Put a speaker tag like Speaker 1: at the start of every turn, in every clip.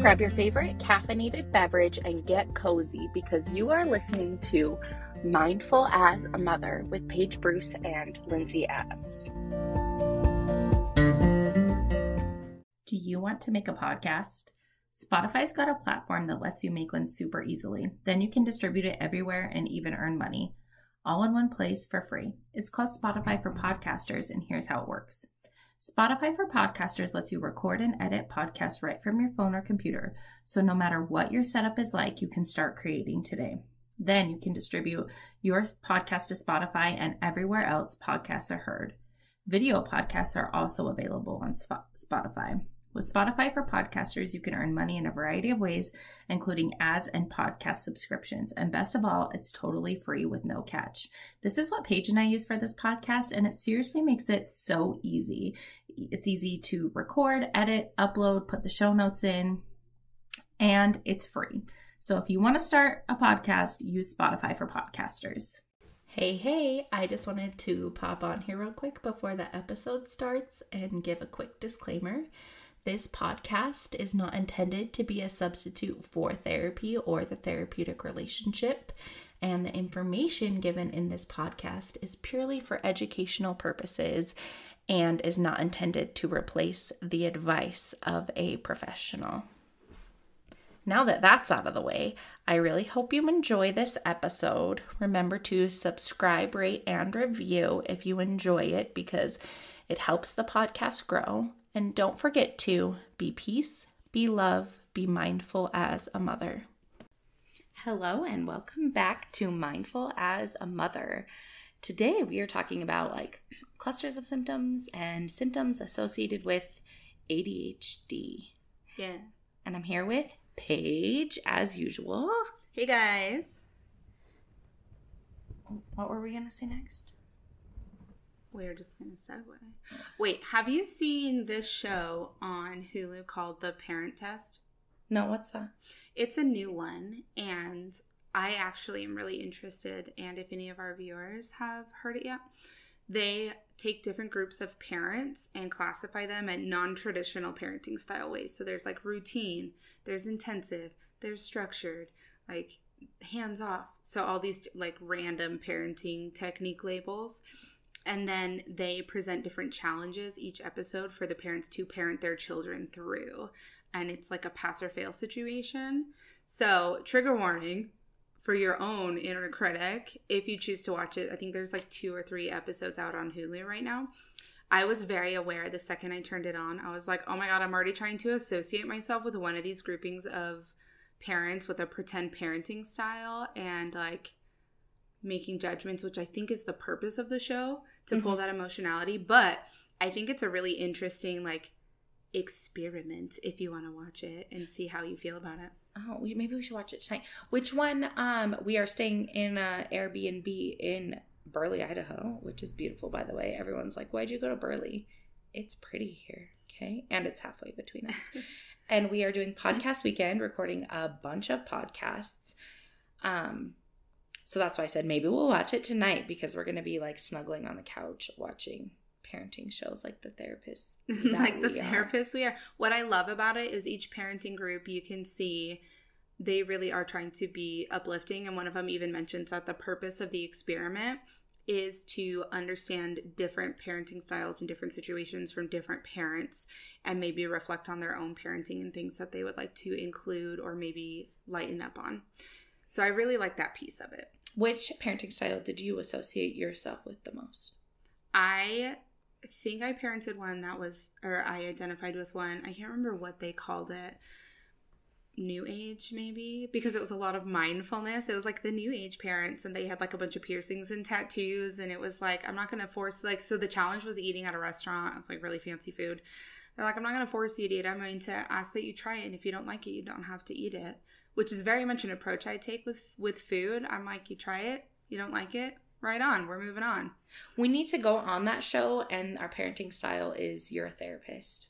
Speaker 1: Grab your favorite caffeinated beverage and get cozy because you are listening to Mindful as a Mother with Paige Bruce and Lindsey Adams.
Speaker 2: Do you want to make a podcast? Spotify's got a platform that lets you make one super easily. Then you can distribute it everywhere and even earn money, all in one place for free. It's called Spotify for Podcasters, and here's how it works. Spotify for Podcasters lets you record and edit podcasts right from your phone or computer. So no matter what your setup is like, you can start creating today. Then you can distribute your podcast to Spotify and everywhere else podcasts are heard. Video podcasts are also available on Spotify. With Spotify for podcasters, you can earn money in a variety of ways, including ads and podcast subscriptions. And best of all, it's totally free with no catch. This is what Paige and I use for this podcast, and it seriously makes it so easy. It's easy to record, edit, upload, put the show notes in, and it's free. So if you want to start a podcast, use Spotify for podcasters. Hey, hey, I just wanted to pop on here real quick before the episode starts and give a quick disclaimer. This podcast is not intended to be a substitute for therapy or the therapeutic relationship, and the information given in this podcast is purely for educational purposes and is not intended to replace the advice of a professional. Now that that's out of the way, I really hope you enjoy this episode. Remember to subscribe, rate, and review if you enjoy it because it helps the podcast grow. And don't forget to be peace, be love, be mindful as a mother. Hello, and welcome back to Mindful as a Mother. Today we are talking about like clusters of symptoms and symptoms associated with ADHD.
Speaker 1: Yeah.
Speaker 2: And I'm here with Paige, as usual.
Speaker 1: Hey guys.
Speaker 2: What were we going to say next?
Speaker 1: We are just going to segue. Wait, have you seen this show on Hulu called The Parent Test?
Speaker 2: No, what's that?
Speaker 1: It's a new one, and I actually am really interested. And if any of our viewers have heard it yet, they take different groups of parents and classify them at non traditional parenting style ways. So there's like routine, there's intensive, there's structured, like hands off. So all these like random parenting technique labels and then they present different challenges each episode for the parents to parent their children through. And it's like a pass or fail situation. So trigger warning for your own inner critic if you choose to watch it i think there's like two or three episodes out on hulu right now. I was very aware the second i turned it on i was like oh my god i'm already trying to associate myself with one of these groupings of parents with a pretend parenting style. And like making judgments, which I think is the purpose of the show to mm-hmm. pull that emotionality. But I think it's a really interesting like experiment if you want to watch it and see how you feel about it.
Speaker 2: Oh, maybe we should watch it tonight. Which one? Um, we are staying in a Airbnb in Burley, Idaho, which is beautiful, by the way. Everyone's like, "Why'd you go to Burley?" It's pretty here, okay, and it's halfway between us. and we are doing podcast weekend, recording a bunch of podcasts. Um, so that's why I said maybe we'll watch it tonight because we're going to be like snuggling on the couch watching parenting shows like the therapist
Speaker 1: like the therapist we are. What i love about it is each parenting group you can see they really are trying to be uplifting and one of them even mentions that the purpose of the experiment is to understand different parenting styles and different situations from different parents and maybe reflect on their own parenting and things that they would like to include or maybe lighten up on so i really like that piece of it
Speaker 2: which parenting style did you associate yourself with the most?
Speaker 1: I think I parented one that was, or I identified with one. I can't remember what they called it. New age, maybe, because it was a lot of mindfulness. It was like the new age parents, and they had like a bunch of piercings and tattoos. And it was like, I'm not going to force, like, so the challenge was eating at a restaurant, like really fancy food. They're like, I'm not going to force you to eat. It. I'm going to ask that you try it. And if you don't like it, you don't have to eat it which is very much an approach I take with with food. I'm like, you try it, you don't like it, right on, we're moving on.
Speaker 2: We need to go on that show, and our parenting style is you're a therapist.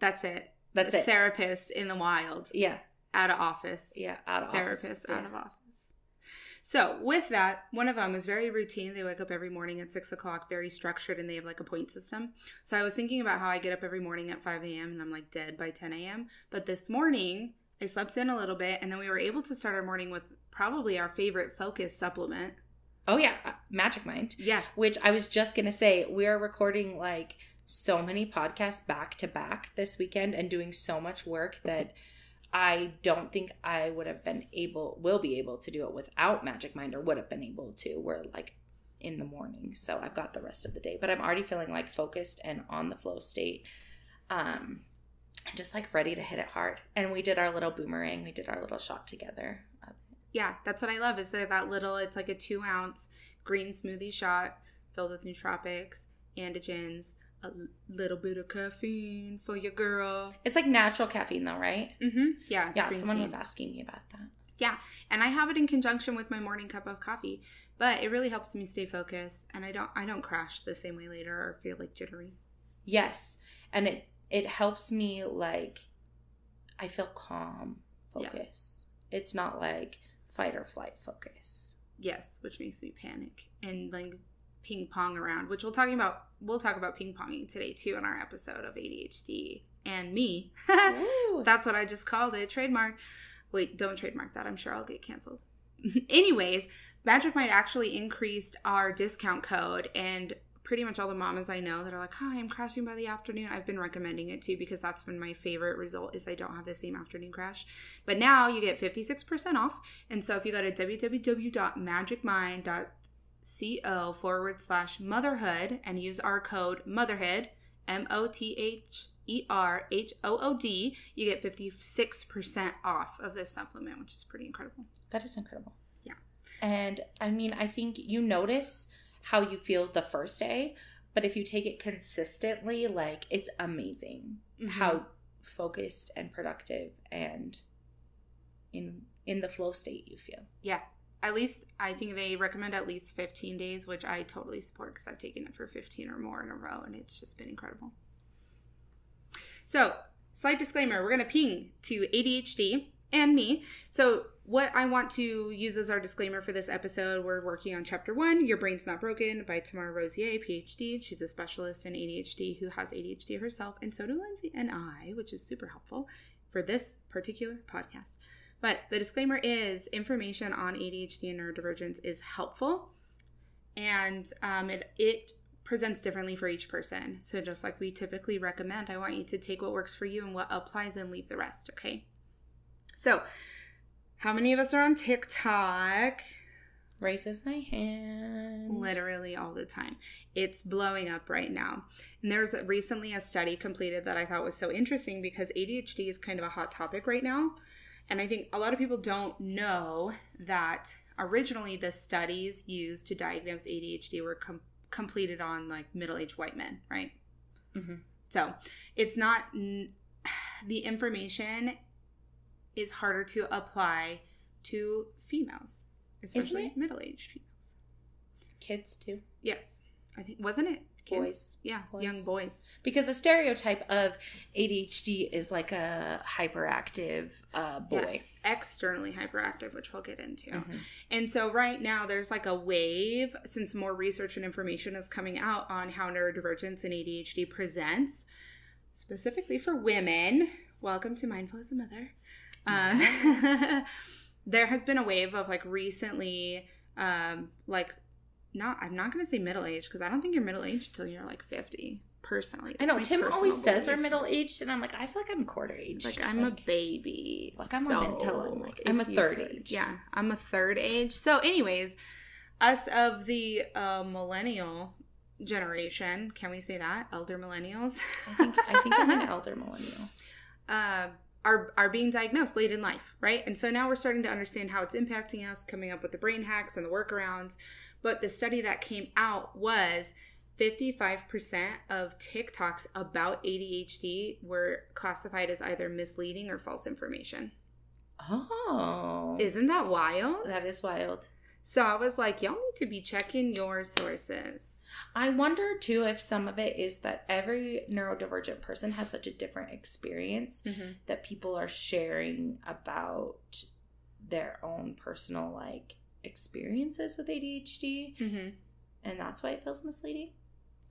Speaker 1: That's it.
Speaker 2: That's a it.
Speaker 1: Therapist in the wild.
Speaker 2: Yeah.
Speaker 1: Out of office.
Speaker 2: Yeah, out of
Speaker 1: therapist
Speaker 2: office.
Speaker 1: Therapist out
Speaker 2: yeah.
Speaker 1: of office. So, with that, one of them is very routine. They wake up every morning at six o'clock, very structured, and they have like a point system. So, I was thinking about how I get up every morning at 5 a.m. and I'm like dead by 10 a.m. But this morning, I slept in a little bit, and then we were able to start our morning with probably our favorite focus supplement.
Speaker 2: Oh yeah, uh, Magic Mind.
Speaker 1: Yeah.
Speaker 2: Which I was just gonna say, we are recording like so many podcasts back to back this weekend and doing so much work that I don't think I would have been able, will be able to do it without Magic Mind or would have been able to. We're like in the morning, so I've got the rest of the day, but I'm already feeling like focused and on the flow state. Um, just like ready to hit it hard. And we did our little boomerang, we did our little shot together.
Speaker 1: Yeah, that's what I love. Is that that little? It's like a two ounce green smoothie shot filled with nootropics, adaptogens, a little bit of caffeine for your girl.
Speaker 2: It's like natural caffeine, though, right?
Speaker 1: Mm-hmm. Yeah.
Speaker 2: Yeah, someone
Speaker 1: tea.
Speaker 2: was asking me about that.
Speaker 1: Yeah, and I have it in conjunction with my morning cup of coffee, but it really helps me stay focused, and I don't I don't crash the same way later or feel like jittery.
Speaker 2: Yes, and it it helps me like I feel calm,
Speaker 1: Yeah.
Speaker 2: focus. It's not like fight or flight focus.
Speaker 1: Yes, which makes me panic and like ping pong around, which we'll talking about. We'll talk about ping ponging today too in our episode of ADHD and me. That's what I just called it. Trademark. Wait, don't trademark that. I'm sure I'll get canceled. Anyways, Magic Mind actually increased our discount code, and pretty much all the mamas I know that are like, "Hi, I'm crashing by the afternoon." I've been recommending it too because that's been my favorite result is I don't have the same afternoon crash. But now you get 56% off, and so if you go to www.magicmind.co forward slash motherhood and use our code motherhood M O T H E R H O O D, you get 56% off of this supplement, which is pretty incredible.
Speaker 2: that is incredible.
Speaker 1: Yeah.
Speaker 2: And I mean, I think you notice how you feel the first day, but if you take it consistently, like it's amazing
Speaker 1: Mm-hmm.
Speaker 2: how focused and productive and in in the flow state you feel.
Speaker 1: Yeah. At least I think they recommend at least 15 days, which I totally support because I've taken it for 15 or more in a row and it's just been incredible. So, slight disclaimer we're going to ping to ADHD and me. So, what I want to use as our disclaimer for this episode, we're working on chapter one Your Brain's Not Broken by Tamara Rosier, PhD. She's a specialist in ADHD who has ADHD herself, and so do Lindsey and I, which is super helpful for this particular podcast. But the disclaimer is information on ADHD and neurodivergence is helpful and um, it, it presents differently for each person. So, just like we typically recommend, I want you to take what works for you and what applies and leave the rest, okay? So, how many of us are on TikTok?
Speaker 2: Raises my hand.
Speaker 1: Literally all the time. It's blowing up right now. And there's recently a study completed that I thought was so interesting because ADHD is kind of a hot topic right now. And I think a lot of people don't know that originally the studies used to diagnose ADHD were com- completed on like middle aged white men, right?
Speaker 2: Mhm.
Speaker 1: So it's not, n- the information is harder to apply to females, especially middle aged females.
Speaker 2: Kids too.
Speaker 1: Yes. I think, wasn't it? Kids?
Speaker 2: Boys.
Speaker 1: Yeah,
Speaker 2: Boys.
Speaker 1: young boys.
Speaker 2: Because the stereotype of ADHD is like a hyperactive uh, boy.
Speaker 1: Yes. Externally hyperactive, which we'll get into.
Speaker 2: Mhm.
Speaker 1: And so right now there's like a wave since more research and information is coming out on how neurodivergence and ADHD presents specifically for women. Welcome to Mindful as a Mother. Um,
Speaker 2: Yes.
Speaker 1: there has been a wave of like recently um like not I'm not going to say middle age because I don't think you're middle aged till you're like 50 personally.
Speaker 2: I know Tim always
Speaker 1: personal
Speaker 2: says we're middle aged, and I'm like, I feel like I'm quarter aged.
Speaker 1: Like I'm a baby.
Speaker 2: Like, I'm a until I'm, like, I'm a third
Speaker 1: could-
Speaker 2: age.
Speaker 1: Yeah, I'm a third age. So, anyways, us of the uh, millennial generation, can we say that? Elder millennials.
Speaker 2: I think I think I'm an elder millennial.
Speaker 1: uh, are are being diagnosed late in life, right? And so now we're starting to understand how it's impacting us, coming up with the brain hacks and the workarounds. But the study that came out was 55% of TikToks about ADHD were classified as either misleading or false information.
Speaker 2: Oh,
Speaker 1: Isn't that wild?
Speaker 2: that is wild.
Speaker 1: So I was like, y'all need to be checking your sources.
Speaker 2: I wonder too if some of it is that every neurodivergent person has such a different experience that people are sharing about their own personal like experiences with ADHD,
Speaker 1: Mm-hmm.
Speaker 2: and that's why it feels misleading.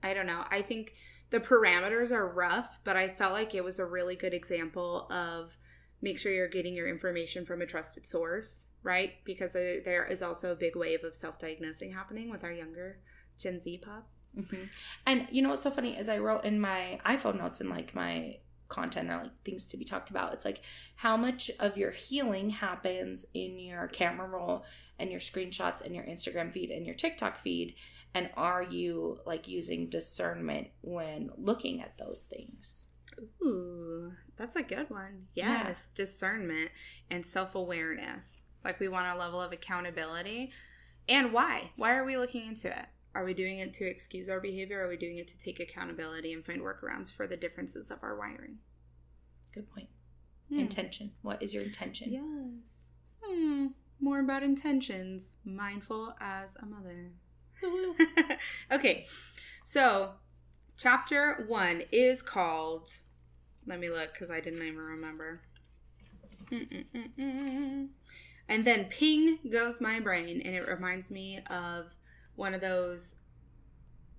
Speaker 1: I don't know. I think the parameters are rough, but I felt like it was a really good example of make sure you're getting your information from a trusted source, right? Because there is also a big wave of self diagnosing happening with our younger Gen Z pop.
Speaker 2: Mm-hmm. And you know what's so funny is I wrote in my iPhone notes and like my content or like things to be talked about. It's like how much of your healing happens in your camera roll and your screenshots and your Instagram feed and your TikTok feed. And are you like using discernment when looking at those things?
Speaker 1: Ooh, that's a good one.
Speaker 2: Yeah.
Speaker 1: Yes, discernment and self awareness. Like we want a level of accountability. And why? Why are we looking into it? Are we doing it to excuse our behavior? Are we doing it to take accountability and find workarounds for the differences of our wiring?
Speaker 2: Good point.
Speaker 1: Hmm.
Speaker 2: Intention. What is your intention?
Speaker 1: Yes. Hmm. More about intentions. Mindful as a mother. Okay, so chapter one is called. Let me look because I didn't even remember. Mm-mm-mm-mm. And then ping goes my brain, and it reminds me of one of those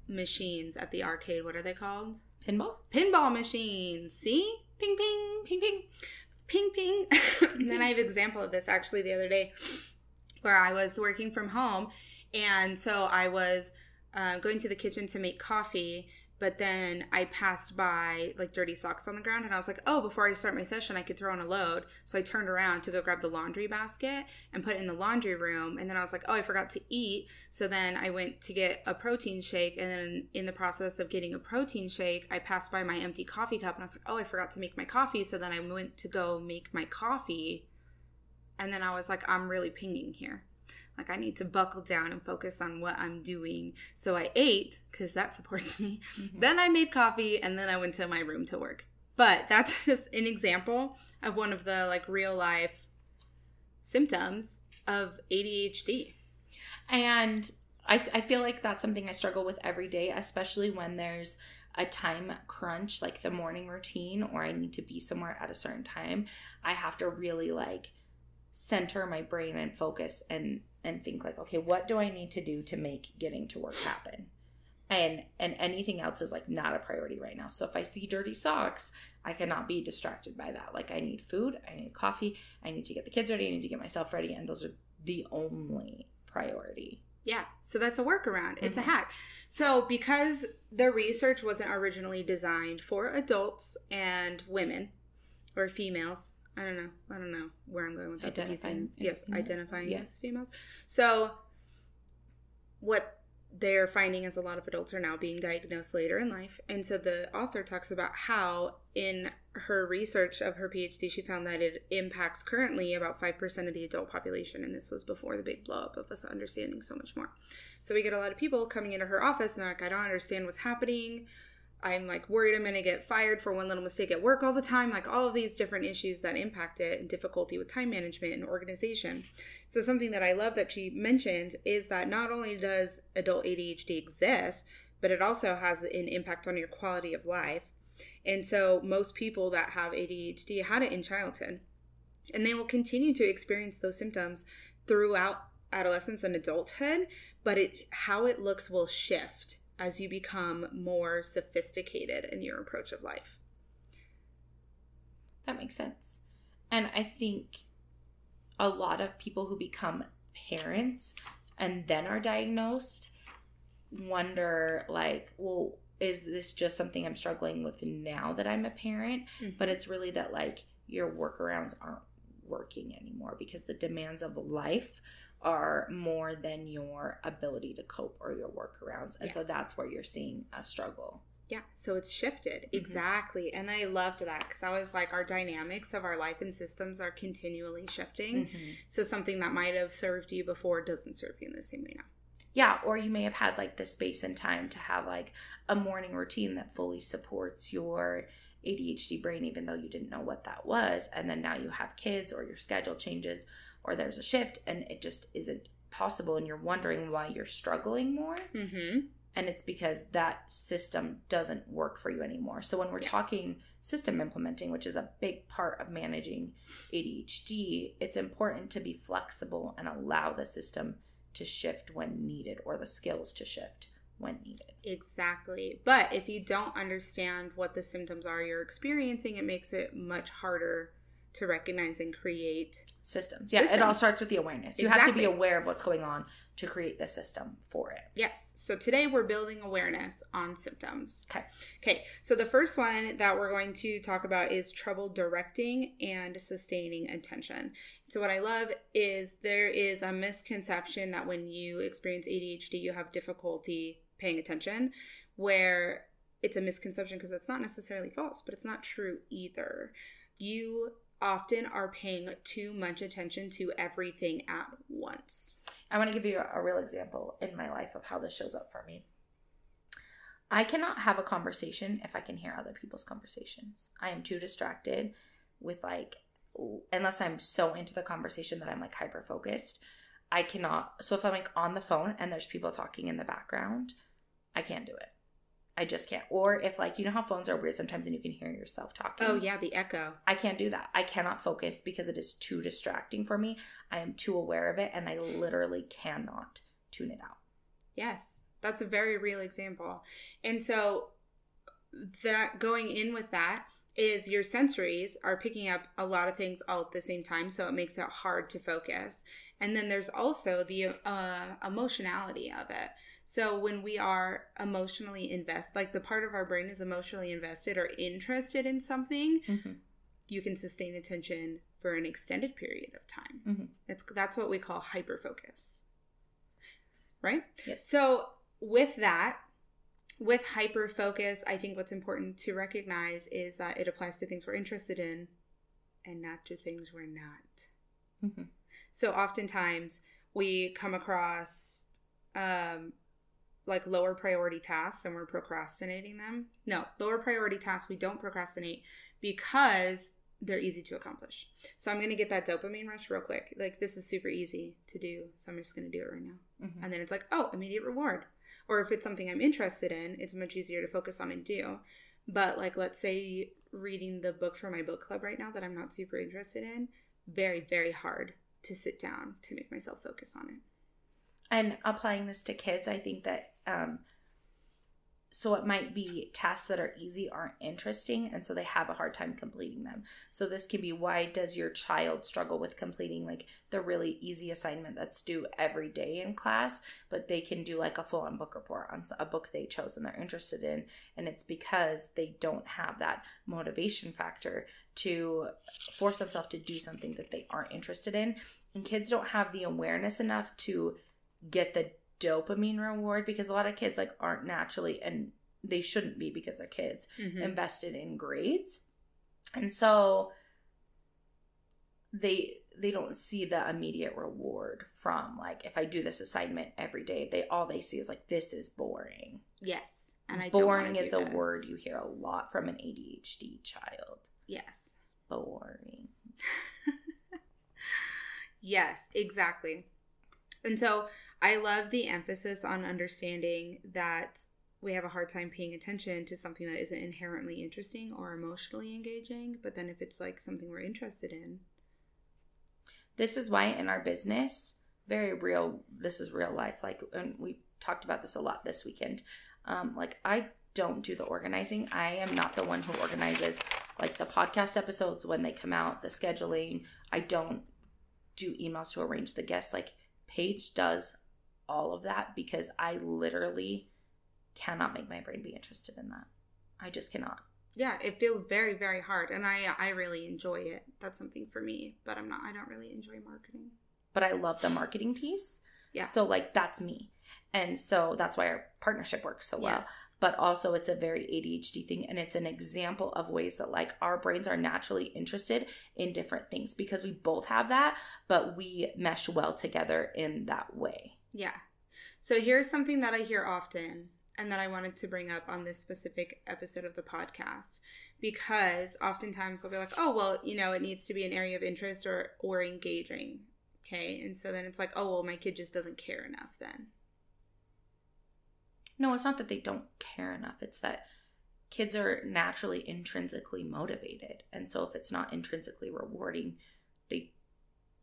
Speaker 1: machines at the arcade. What are they called?
Speaker 2: Pinball?
Speaker 1: Pinball machines. See? Ping ping
Speaker 2: Ping ping.
Speaker 1: ping ping. and then I have an example of this actually the other day where I was working from home. And so I was uh, going to the kitchen to make coffee, but then I passed by like dirty socks on the ground. And I was like, oh, before I start my session, I could throw in a load. So I turned around to go grab the laundry basket and put it in the laundry room. And then I was like, oh, I forgot to eat. So then I went to get a protein shake. And then in the process of getting a protein shake, I passed by my empty coffee cup and I was like, oh, I forgot to make my coffee. So then I went to go make my coffee. And then I was like, I'm really pinging here. Like, I need to buckle down and focus on what I'm doing. So I ate because that supports me.
Speaker 2: Mhm.
Speaker 1: Then I made coffee and then I went to my room to work. But that's just an example of one of the like real life symptoms of ADHD.
Speaker 2: And I, I feel like that's something I struggle with every day, especially when there's a time crunch, like the morning routine, or I need to be somewhere at a certain time. I have to really like center my brain and focus and and think like, okay, what do I need to do to make getting to work happen? And and anything else is like not a priority right now. So if I see dirty socks, I cannot be distracted by that. Like I need food, I need coffee, I need to get the kids ready, I need to get myself ready, and those are the only priority.
Speaker 1: Yeah, so that's a workaround. It's a
Speaker 2: Mhm.
Speaker 1: hack. So, because the research wasn't originally designed for adults and women or females, I don't know. I don't know where I'm going with that.
Speaker 2: Identifying
Speaker 1: yes,
Speaker 2: female?
Speaker 1: identifying
Speaker 2: Yeah.
Speaker 1: as females. So, what they're finding is a lot of adults are now being diagnosed later in life. And so the author talks about how, in her research of her PhD, she found that it impacts currently about 5% of the adult population. And this was before the big blow up of us understanding so much more. So we get a lot of people coming into her office and they're like, I don't understand what's happening. I'm like worried I'm going to get fired for one little mistake at work all the time. Like all of these different issues that impact it and difficulty with time management and organization. So, something that I love that she mentioned is that not only does adult ADHD exist, but it also has an impact on your quality of life. And so, most people that have ADHD had it in childhood, and they will continue to experience those symptoms throughout adolescence and adulthood, but it how it looks will shift as you become more sophisticated in your approach of life.
Speaker 2: That makes sense. And I think a lot of people who become parents and then are diagnosed wonder, like, well, is this just something I'm struggling with now that I'm a parent? Mm-hmm. But it's really that, like, your workarounds aren't working anymore because the demands of life are more than your ability to cope or your workarounds. And so that's where you're seeing a struggle.
Speaker 1: Yeah, so it's shifted.
Speaker 2: Mm-hmm.
Speaker 1: Exactly. And I loved that because I was like, our dynamics of our life and systems are continually shifting.
Speaker 2: Mhm.
Speaker 1: So something that might have served you before doesn't serve you in the same way now.
Speaker 2: Yeah, or you may have had like the space and time to have like a morning routine that fully supports your ADHD brain, even though you didn't know what that was. And then now you have kids, or your schedule changes, or there's a shift, and it just isn't possible. And you're wondering why you're struggling more.
Speaker 1: Mm-hmm.
Speaker 2: And it's because that system doesn't work for you anymore. So when we're
Speaker 1: Yes.
Speaker 2: talking system implementing, which is a big part of managing ADHD, it's important to be flexible and allow the system to shift when needed or the skills to shift when needed.
Speaker 1: Exactly. But if you don't understand what the symptoms are you're experiencing, it makes it much harder to recognize and create
Speaker 2: systems. Yeah, it all starts with the awareness. You have to be aware of what's going on to create the system for it.
Speaker 1: Yes. So today we're building awareness on symptoms.
Speaker 2: Okay.
Speaker 1: Okay. So the first one that we're going to talk about is trouble directing and sustaining attention. So what I love is there is a misconception that when you experience ADHD, you have difficulty paying attention, where it's a misconception because that's not necessarily false, but it's not true either. You often are paying too much attention to everything at once.
Speaker 2: I want to give you a real example in my life of how this shows up for me. I cannot have a conversation if I can hear other people's conversations. I am too distracted with like unless I'm so into the conversation that I'm like hyper focused. I cannot. So if I'm like on the phone and there's people talking in the background, I can't do it. I just can't. Or if like you know how phones are weird sometimes and you can hear yourself talking.
Speaker 1: Oh yeah, the echo.
Speaker 2: I can't do that. I cannot focus because it is too distracting for me. I am too aware of it and I literally cannot tune it out.
Speaker 1: Yes. That's a very real example. And so that going in with that is your sensories are picking up a lot of things all at the same time so it makes it hard to focus. And then there's also the uh, emotionality of it. So when we are emotionally invested, like the part of our brain is emotionally invested or interested in something, mm-hmm. you can sustain attention for an extended period of time. Mm-hmm. It's that's what we call hyper focus. Right?
Speaker 2: Yes.
Speaker 1: So with that, with hyper focus, I think what's important to recognize is that it applies to things we're interested in and not to things we're not. Mm-hmm. So oftentimes we come across um, like lower priority tasks and we're procrastinating them. No, lower priority tasks we don't procrastinate because they're easy to accomplish. So I'm going to get that dopamine rush real quick. Like this is super easy to do, so I'm just going to do it right now. Mm-hmm. And then it's like, oh, immediate reward. Or if it's something I'm interested in, it's much easier to focus on and do. But like let's say reading the book for my book club right now that I'm not super interested in, very very hard to sit down to make myself focus on it
Speaker 2: and applying this to kids, I think that um, so it might be tasks that are easy aren't interesting and so they have a hard time completing them. So this can be why does your child struggle with completing like the really easy assignment that's due every day in class but they can do like a full-on book report on a book they chose and they're interested in and it's because they don't have that motivation factor to force themselves to do something that they aren't interested in. And kids don't have the awareness enough to get the dopamine reward because a lot of kids like aren't naturally and they shouldn't be because they're kids mm-hmm. invested in grades. And so they they don't see the immediate reward from like if i do this assignment every day they all they see is like this is boring.
Speaker 1: Yes
Speaker 2: and I boring is a word you hear a lot from an adhd child.
Speaker 1: Yes.
Speaker 2: Boring.
Speaker 1: Yes exactly. And so I love the emphasis on understanding that we have a hard time paying attention to something that isn't inherently interesting or emotionally engaging. But then if it's like something we're interested in.
Speaker 2: This is why in our business, very real, this is real life. Like, and we talked about this a lot this weekend. Um, like, I don't do the organizing. I am not the one who organizes like the podcast episodes when they come out, the scheduling. I don't do emails to arrange the guests. Like, Paige does all of that because I literally cannot make my brain be interested in that. I just cannot.
Speaker 1: Yeah, it feels very very hard and I I really enjoy it. That's something for me, but I'm not I don't really enjoy marketing.
Speaker 2: But I love the marketing piece.
Speaker 1: Yeah.
Speaker 2: So like that's me. And so that's why our partnership works so well. Yes. But also it's a very ADHD thing and it's an example of ways that like our brains are naturally interested in different things because we both have that, but we mesh well together in that way.
Speaker 1: Yeah. So here's something that I hear often and that I wanted to bring up on this specific episode of the podcast because oftentimes they'll be like, "Oh, well, you know, it needs to be an area of interest or or engaging." Okay? And so then it's like, "Oh, well, my kid just doesn't care enough then."
Speaker 2: No, it's not that they don't care enough. It's that kids are naturally intrinsically motivated. And so if it's not intrinsically rewarding,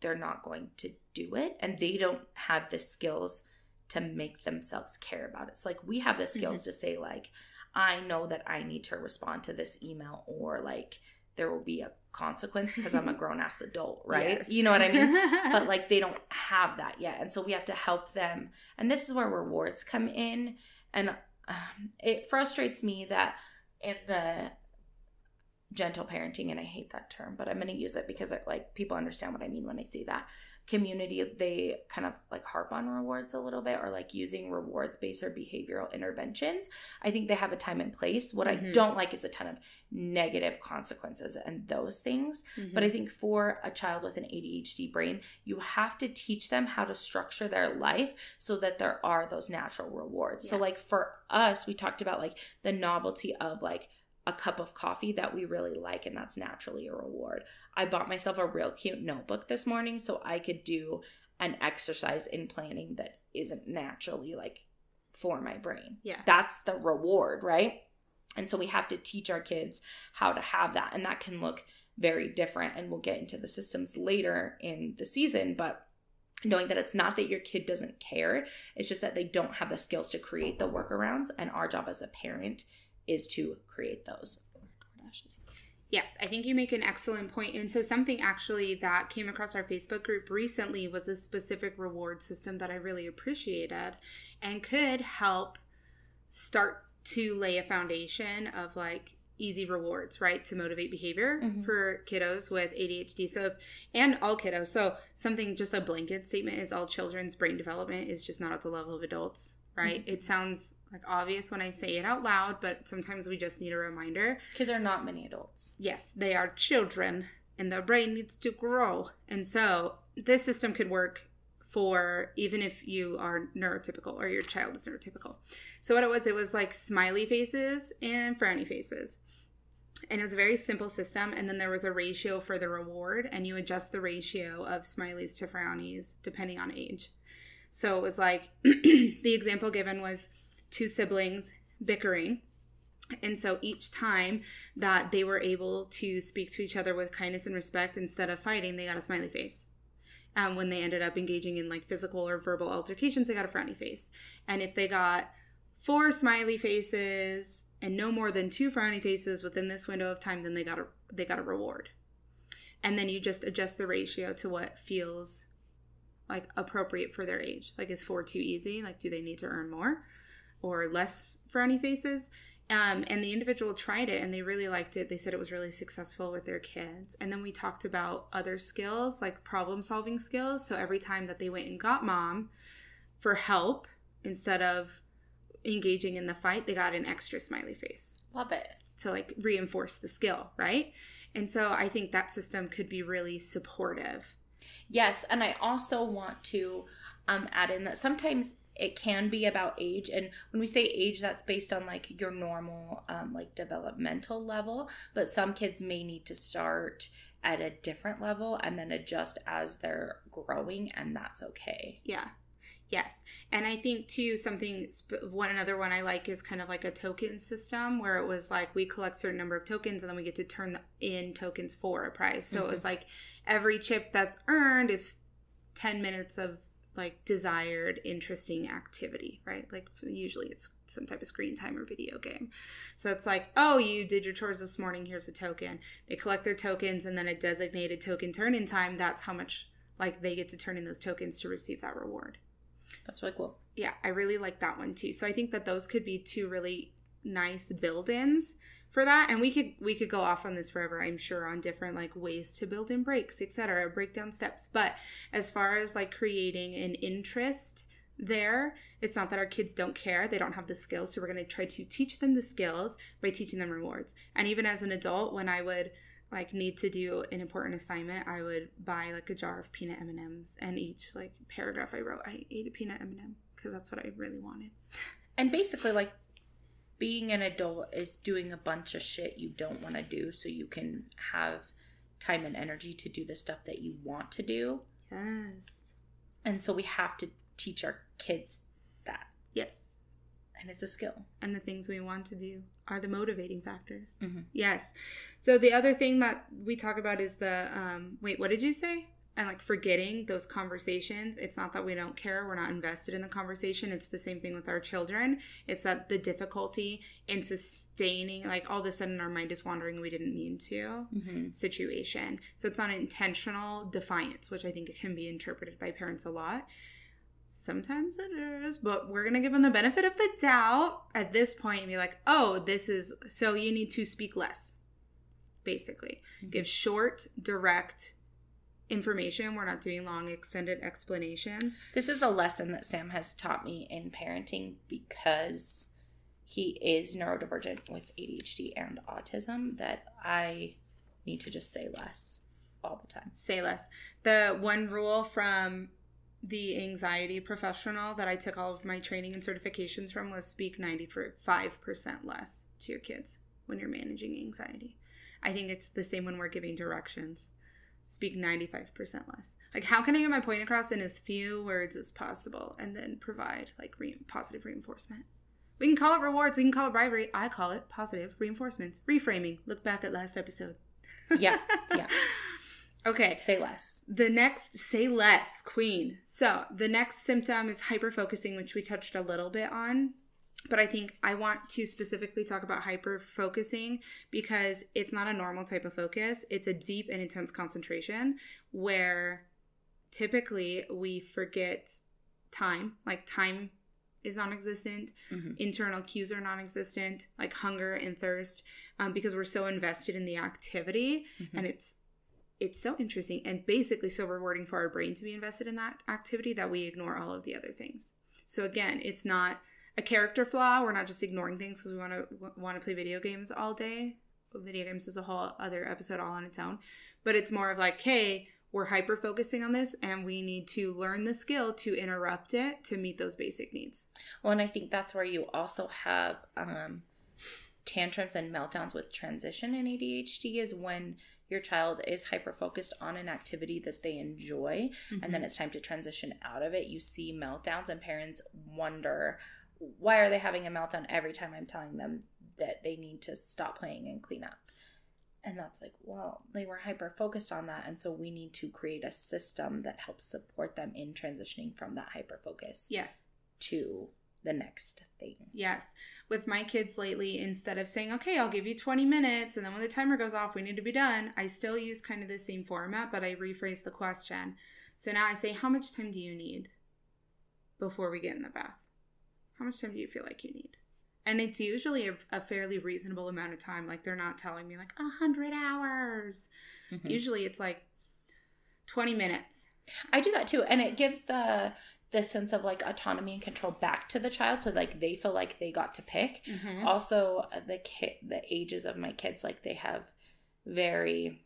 Speaker 2: they're not going to do it and they don't have the skills to make themselves care about it. So like we have the skills mm-hmm. to say like I know that I need to respond to this email or like there will be a consequence because I'm a grown ass adult, right? Yes. You know what I mean? but like they don't have that yet. And so we have to help them. And this is where rewards come in. And um, it frustrates me that in the gentle parenting, and I hate that term, but I'm going to use it because like people understand what I mean when I say that community they kind of like harp on rewards a little bit or like using rewards based or behavioral interventions i think they have a time and place what mm-hmm. i don't like is a ton of negative consequences and those things mm-hmm. but i think for a child with an adhd brain you have to teach them how to structure their life so that there are those natural rewards yes. so like for us we talked about like the novelty of like a cup of coffee that we really like, and that's naturally a reward. I bought myself a real cute notebook this morning so I could do an exercise in planning that isn't naturally like for my brain.
Speaker 1: Yeah.
Speaker 2: That's the reward, right? And so we have to teach our kids how to have that. And that can look very different. And we'll get into the systems later in the season. But knowing that it's not that your kid doesn't care, it's just that they don't have the skills to create the workarounds. And our job as a parent is to create those.
Speaker 1: Yes, I think you make an excellent point. And so, something actually that came across our Facebook group recently was a specific reward system that I really appreciated and could help start to lay a foundation of like easy rewards, right, to motivate behavior mm-hmm. for kiddos with ADHD. So, if, and all kiddos. So, something just a blanket statement is all children's brain development is just not at the level of adults, right? Mm-hmm. It sounds like obvious when I say it out loud, but sometimes we just need a reminder.
Speaker 2: Kids are not many adults.
Speaker 1: Yes, they are children and their brain needs to grow. And so this system could work for even if you are neurotypical or your child is neurotypical. So what it was, it was like smiley faces and frowny faces. And it was a very simple system. And then there was a ratio for the reward, and you adjust the ratio of smileys to frownies depending on age. So it was like the example given was two siblings bickering. And so each time that they were able to speak to each other with kindness and respect instead of fighting, they got a smiley face. And um, when they ended up engaging in like physical or verbal altercations, they got a frowny face. And if they got four smiley faces and no more than two frowny faces within this window of time, then they got a they got a reward. And then you just adjust the ratio to what feels like appropriate for their age. Like is four too easy? Like do they need to earn more? Or less frowny faces. Um, and the individual tried it and they really liked it. They said it was really successful with their kids. And then we talked about other skills, like problem solving skills. So every time that they went and got mom for help, instead of engaging in the fight, they got an extra smiley face.
Speaker 2: Love it.
Speaker 1: To like reinforce the skill, right? And so I think that system could be really supportive.
Speaker 2: Yes. And I also want to um, add in that sometimes it can be about age and when we say age that's based on like your normal um, like developmental level but some kids may need to start at a different level and then adjust as they're growing and that's okay.
Speaker 1: Yeah. Yes. And i think too something one another one i like is kind of like a token system where it was like we collect certain number of tokens and then we get to turn in tokens for a prize. So mm-hmm. it was like every chip that's earned is 10 minutes of like desired interesting activity right? Like usually it's some type of screen time or video game. So it's like oh you did your chores this morning here's a token. They collect their tokens and then a designated token turn in time that's how much like they get to turn in those tokens to receive that reward.
Speaker 2: That's really cool.
Speaker 1: Yeah i really like that one too. So i think that those could be two really nice build-ins for that. And we could we could go off on this forever i'm sure on different like ways to build in breaks etc break down steps. But as far as like creating an interest there it's not that our kids don't care. They don't have the skills. So we're going to try to teach them the skills by teaching them rewards. And even as an adult when i would like need to do an important assignment i would buy like a jar of peanut m&ms. And each like paragraph i wrote i ate a peanut m&m because that's what i really wanted.
Speaker 2: And basically like being an adult is doing a bunch of shit you don't want to do so you can have time and energy to do the stuff that you want to do.
Speaker 1: Yes.
Speaker 2: And so we have to teach our kids that.
Speaker 1: Yes.
Speaker 2: And it's a skill.
Speaker 1: and the things we want to do are the motivating factors.
Speaker 2: Mhm.
Speaker 1: Yes. So the other thing that we talk about is the um wait, what did you say? And like forgetting those conversations. It's not that we don't care, we're not invested in the conversation. It's the same thing with our children. It's that the difficulty in sustaining like all of a sudden our mind is wandering we didn't mean to
Speaker 2: Mm-hmm.
Speaker 1: situation. So it's not intentional defiance, which I think it can be interpreted by parents a lot. Sometimes it is, but we're going to give them the benefit of the doubt at this point and be like, oh, this is so you need to speak less, basically.
Speaker 2: Mhm.
Speaker 1: Give short, direct information. We're not doing long, extended explanations.
Speaker 2: This is the lesson that Sam has taught me in parenting because he is neurodivergent with ADHD and autism that I need to just say less all the time.
Speaker 1: Say less. The one rule from the anxiety professional that I took all of my training and certifications from was speak 95% less to your kids when you're managing anxiety. I think it's the same when we're giving directions. Speak 95% less. Like, how can I get my point across in as few words as possible and then provide like re- positive reinforcement? We can call it rewards, we can call it bribery. I call it positive reinforcements. Reframing. Look back at last episode.
Speaker 2: Yeah, yeah.
Speaker 1: Okay.
Speaker 2: Say less.
Speaker 1: The next, say less, queen. So the next symptom is hyperfocusing, which we touched a little bit on. But I think I want to specifically talk about hyper focusing because it's not a normal type of focus. It's a deep and intense concentration where typically we forget time, like time is non existent,
Speaker 2: Mhm.
Speaker 1: internal cues are non existent, like hunger and thirst, um, because we're so invested in the activity
Speaker 2: Mhm.
Speaker 1: and it's it's so interesting and basically so rewarding for our brain to be invested in that activity that we ignore all of the other things. So again, it's not a character flaw. We're not just ignoring things because we want to want to play video games all day. Video games is a whole other episode all on its own. But it's more of like, hey, we're hyper focusing on this and we need to learn the skill to interrupt it to meet those basic needs.
Speaker 2: Well, and I think that's where you also have um, tantrums and meltdowns with transition in ADHD is when your child is hyper focused on an activity that they enjoy and then it's time to transition out of it. You see meltdowns, and parents wonder why are they having a meltdown every time I'm telling them that they need to stop playing and clean up. And that's like, well, they were hyper focused on that. And so we need to create a system that helps support them in transitioning from that hyper focus
Speaker 1: yes.
Speaker 2: to the next thing.
Speaker 1: Yes. With my kids lately, instead of saying, okay, I'll give you 20 minutes and then when the timer goes off, we need to be done, I still use kind of the same format, but I rephrase the question. So now I say, how much time do you need before we get in the bath? How much time do you feel like you need? And it's usually a, a fairly reasonable amount of time. Like they're not telling me like a hundred hours.
Speaker 2: Mhm.
Speaker 1: Usually it's like 20 minutes.
Speaker 2: I do that too. And it gives the the sense of like autonomy and control back to the child so like they feel like they got to pick.
Speaker 1: Mm-hmm.
Speaker 2: Also the kid the ages of my kids like they have very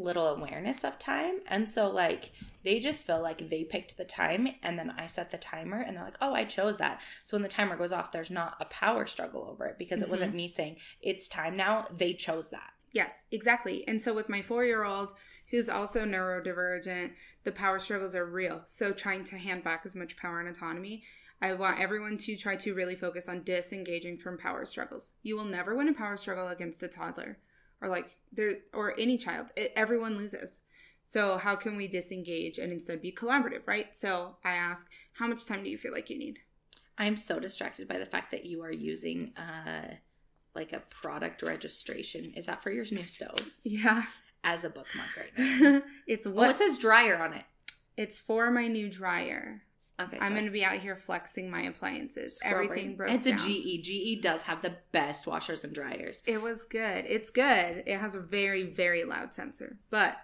Speaker 2: little awareness of time. And so like they just feel like they picked the time and then I set the timer and they're like, "Oh, I chose that." So when the timer goes off, there's not a power struggle over it because it mm-hmm. wasn't me saying, "It's time now." They chose that.
Speaker 1: Yes, exactly. And so with my four year old, who's also neurodivergent, the power struggles are real. So trying to hand back as much power and autonomy. I want everyone to try to really focus on disengaging from power struggles. You will never win a power struggle against a toddler or like there or any child. It, everyone loses. So how can we disengage and instead be collaborative, right? So I ask, how much time do you feel like you need?
Speaker 2: I'm so distracted by the fact that you are using uh like a product registration. Is that for your new stove?
Speaker 1: Yeah.
Speaker 2: As a bookmark right now.
Speaker 1: it's what
Speaker 2: it says dryer on it.
Speaker 1: it's for my new dryer.
Speaker 2: Okay,
Speaker 1: I'm going to be out here flexing my appliances.
Speaker 2: Scrub
Speaker 1: Everything broke
Speaker 2: It's a. GE. GE does have the best washers and dryers.
Speaker 1: It was good. It's good. It has a very, very loud sensor, but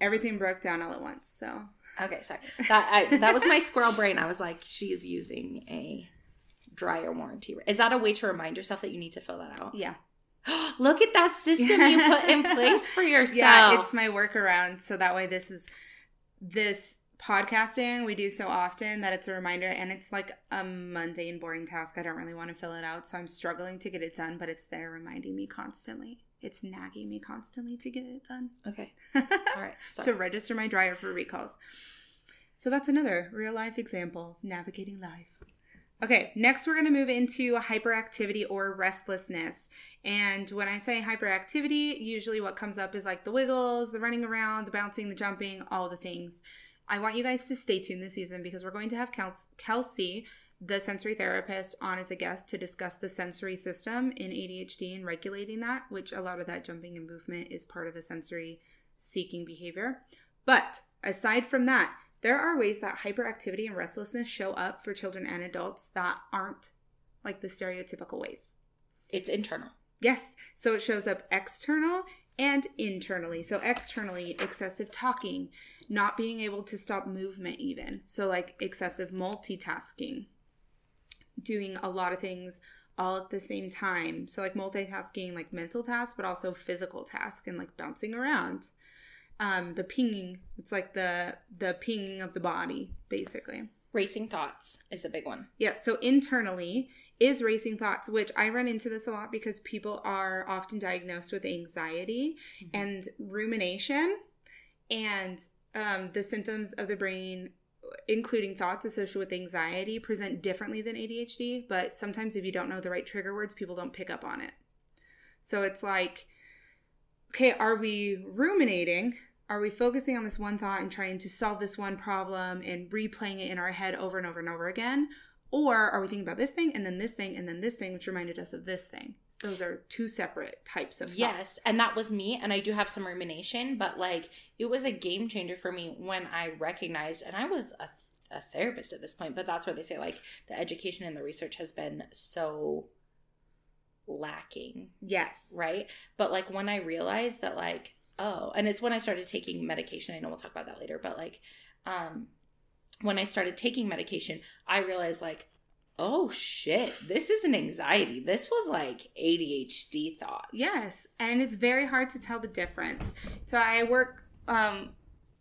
Speaker 1: everything broke down all at once. So
Speaker 2: Okay, sorry. That I, that was my squirrel brain. I was like, she's using a dryer warranty. Is that a way to remind yourself that you need to fill that out?
Speaker 1: yeah,
Speaker 2: Look at that system you put in place for yourself.
Speaker 1: yeah, it's my workaround. So that way, this is this podcasting we do so often that it's a reminder, and it's like a mundane, boring task. I don't really want to fill it out, so I'm struggling to get it done. But it's there reminding me constantly. It's nagging me constantly to get it done.
Speaker 2: okay. All right.
Speaker 1: to register my dryer for recalls. So that's another real life example navigating life. Okay, next we're going to move into hyperactivity or restlessness. And when I say hyperactivity, usually what comes up is like the wiggles, the running around, the bouncing, the jumping, all the things. I want you guys to stay tuned this season because we're going to have Kelsey, the sensory therapist, on as a guest to discuss the sensory system in ADHD and regulating that, which a lot of that jumping and movement is part of a sensory seeking behavior. But aside from that, there are ways that hyperactivity and restlessness show up for children and adults that aren't like the stereotypical ways.
Speaker 2: It's internal.
Speaker 1: Yes. So it shows up external and internally. So externally, excessive talking, not being able to stop movement, even. So, like excessive multitasking, doing a lot of things all at the same time. So, like multitasking, like mental tasks, but also physical tasks and like bouncing around. Um, the pinging, it's like the the pinging of the body, basically.
Speaker 2: Racing thoughts is a big one.
Speaker 1: Yeah. So internally is racing thoughts, which I run into this a lot because people are often diagnosed with anxiety mm-hmm. and rumination and um, the symptoms of the brain including thoughts associated with anxiety present differently than ADHD, but sometimes if you don't know the right trigger words, people don't pick up on it. So it's like, okay, are we ruminating? Are we focusing on this one thought and trying to solve this one problem and replaying it in our head over and over and over again? Or are we thinking about this thing and then this thing and then this thing, which reminded us of this thing? those are two separate types of thoughts.
Speaker 2: yes and that was me and i do have some rumination but like it was a game changer for me when i recognized and i was a, a therapist at this point but that's where they say like the education and the research has been so lacking
Speaker 1: yes
Speaker 2: right but like when i realized that like oh and it's when i started taking medication i know we'll talk about that later but like um when i started taking medication i realized like oh shit, this is an anxiety. This was like ADHD thoughts.
Speaker 1: Yes, and it's very hard to tell the difference. So I work um,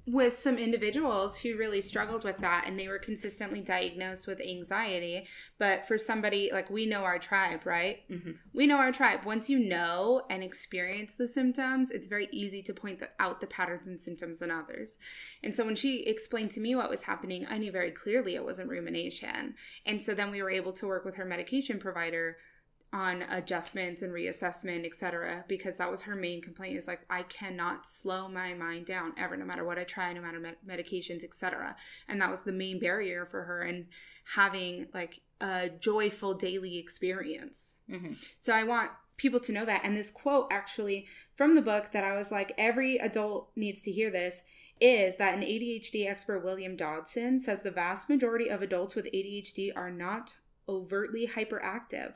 Speaker 1: with some individuals who really struggled with that and they were consistently diagnosed with anxiety. But for somebody like we know our tribe right? Mm-hmm. we know our tribe. Once you know and experience the symptoms it's very easy to point the, out the patterns and symptoms in others. And so when she explained to me what was happening i knew very clearly it wasn't rumination. And so then we were able to work with her medication provider on adjustments and reassessment, etc. Because that was her main complaint is like I cannot slow my mind down ever, no matter what I try, no matter med- medications, etc. And that was the main barrier for her and having like a joyful daily experience. Mm-hmm. So I want people to know that. And this quote actually from the book that I was like, every adult needs to hear this is that an ADHD expert, William Dodson, says the vast majority of adults with ADHD are not overtly hyperactive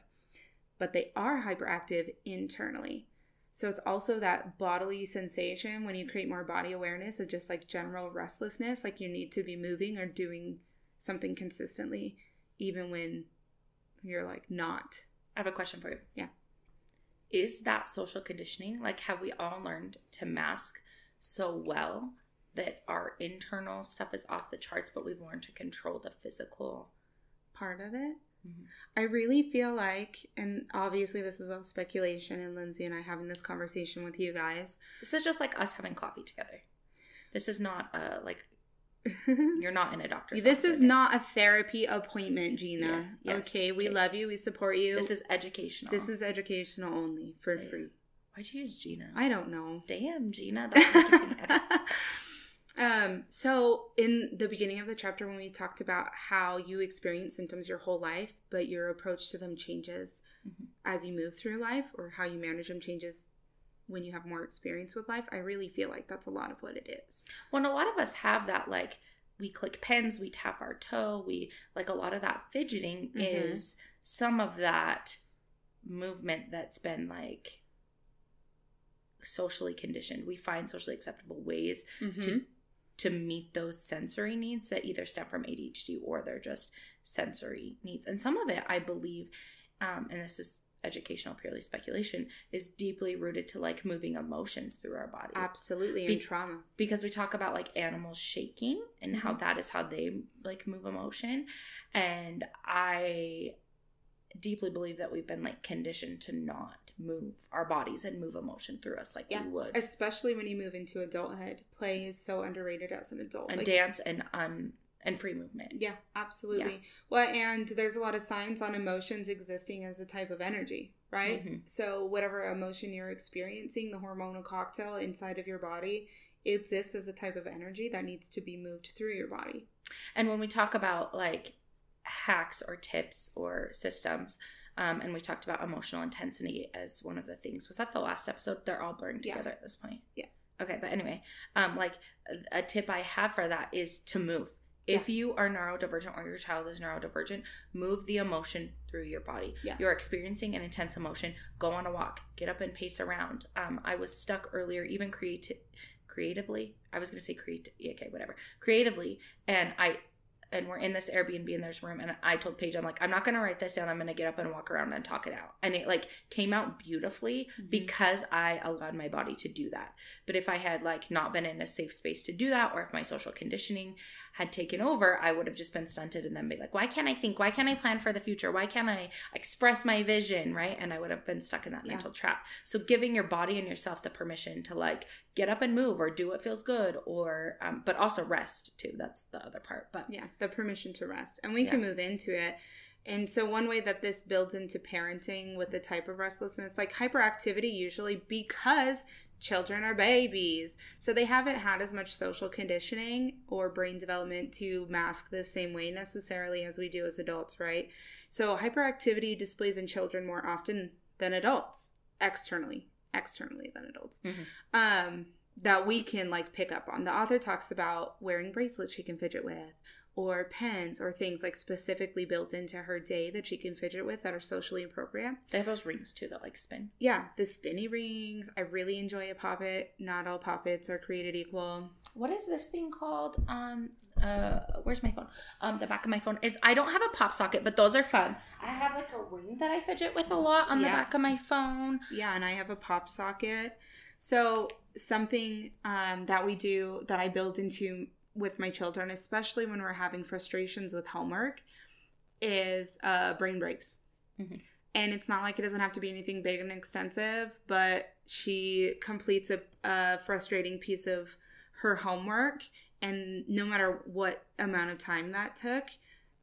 Speaker 1: but they are hyperactive internally. So it's also that bodily sensation when you create more body awareness of just like general restlessness, like you need to be moving or doing something consistently, even when you're like not.
Speaker 2: I have a question for you.
Speaker 1: Yeah.
Speaker 2: Is that social conditioning? Like, have we all learned to mask so well that our internal stuff is off the charts, but we've learned to control the physical
Speaker 1: part of it? Mm-hmm. I really feel like, and obviously this is all speculation, and Lindsey and I having this conversation with you guys.
Speaker 2: This is just like us having coffee together. This is not a like. you're not in a doctor's.
Speaker 1: This is not a therapy appointment, Gina. Yeah, yes, okay, we okay. love you. We support you.
Speaker 2: This is educational.
Speaker 1: This is educational only for free.
Speaker 2: Why'd you use Gina?
Speaker 1: I don't know.
Speaker 2: Damn, Gina. That's
Speaker 1: Um, so in the beginning of the chapter when we talked about how you experience symptoms your whole life, but your approach to them changes mm-hmm. as you move through life or how you manage them changes when you have more experience with life, I really feel like that's a lot of what it is.
Speaker 2: When a lot of us have that like we click pens, we tap our toe, we like a lot of that fidgeting mm-hmm. is some of that movement that's been like socially conditioned. We find socially acceptable ways mm-hmm. to to meet those sensory needs that either stem from ADHD or they're just sensory needs. And some of it, I believe, um, and this is educational, purely speculation, is deeply rooted to like moving emotions through our body.
Speaker 1: Absolutely, Be- trauma.
Speaker 2: Because we talk about like animals shaking and how mm-hmm. that is how they like move emotion. And I deeply believe that we've been like conditioned to not move our bodies and move emotion through us like yeah. we would.
Speaker 1: Especially when you move into adulthood. Play is so underrated as an adult.
Speaker 2: And like, dance and un and free movement.
Speaker 1: Yeah, absolutely. Well, and there's a lot of science on emotions existing as a type of energy, right?
Speaker 2: Mhm.
Speaker 1: So, whatever emotion you're experiencing, the hormonal cocktail inside of your body exists as a type of energy that needs to be moved through your body.
Speaker 2: And when we talk about like hacks or tips or systems, um, and we talked about emotional intensity as one of the things. Was that the last episode? They're all blurring
Speaker 1: Yeah.
Speaker 2: together at this point.
Speaker 1: Yeah.
Speaker 2: Okay, but anyway, um, like a, tip I have for that is to move. If you are neurodivergent or your child is neurodivergent, move the emotion through your body.
Speaker 1: Yeah.
Speaker 2: You're experiencing an intense emotion, go on a walk, get up and pace around. Um, I was stuck earlier, even creati- creatively. I was going to say create, okay, whatever. Creatively, and I and we're in this Airbnb and there's room and I told Paige I'm like I'm not going to write this down. I'm going to get up and walk around and talk it out. And it like came out beautifully
Speaker 1: Mhm.
Speaker 2: because I allowed my body to do that. But if I had like not been in a safe space to do that or if my social conditioning had taken over I would have just been stunted and then be like why can't I think? Why can't I plan for the future? Why can't I express my vision? Right? And I would have been stuck in that
Speaker 1: Yeah.
Speaker 2: mental trap. So giving your body and yourself the permission to like get up and move or do what feels good or um, but also rest too. That's the other part but
Speaker 1: Yeah, the permission to rest. And we can move into it. And so, one way that this builds into parenting with the type of restlessness, like hyperactivity, usually because children are babies. So, they haven't had as much social conditioning or brain development to mask the same way necessarily as we do as adults, right? So, hyperactivity displays in children more often than adults, externally, externally than adults.
Speaker 2: Mhm.
Speaker 1: Um, that we can like pick up on. The author talks about wearing bracelets she can fidget with, or pens, or things like specifically built into her day that she can fidget with that are socially appropriate.
Speaker 2: They have those rings too that like spin.
Speaker 1: Yeah, the spinny rings. I really enjoy a poppet. Not all poppets are created equal.
Speaker 2: What is this thing called on uh where's my phone? Um the back of my phone is I don't have a pop socket, but those are fun. I have like a ring that I fidget with a lot on the back of my phone.
Speaker 1: Yeah, and I have a pop socket. So something um, that we do that I build into with my children, especially when we're having frustrations with homework, is uh, brain breaks.
Speaker 2: Mhm.
Speaker 1: And it's not like it doesn't have to be anything big and extensive, but she completes a, a frustrating piece of her homework, and no matter what amount of time that took,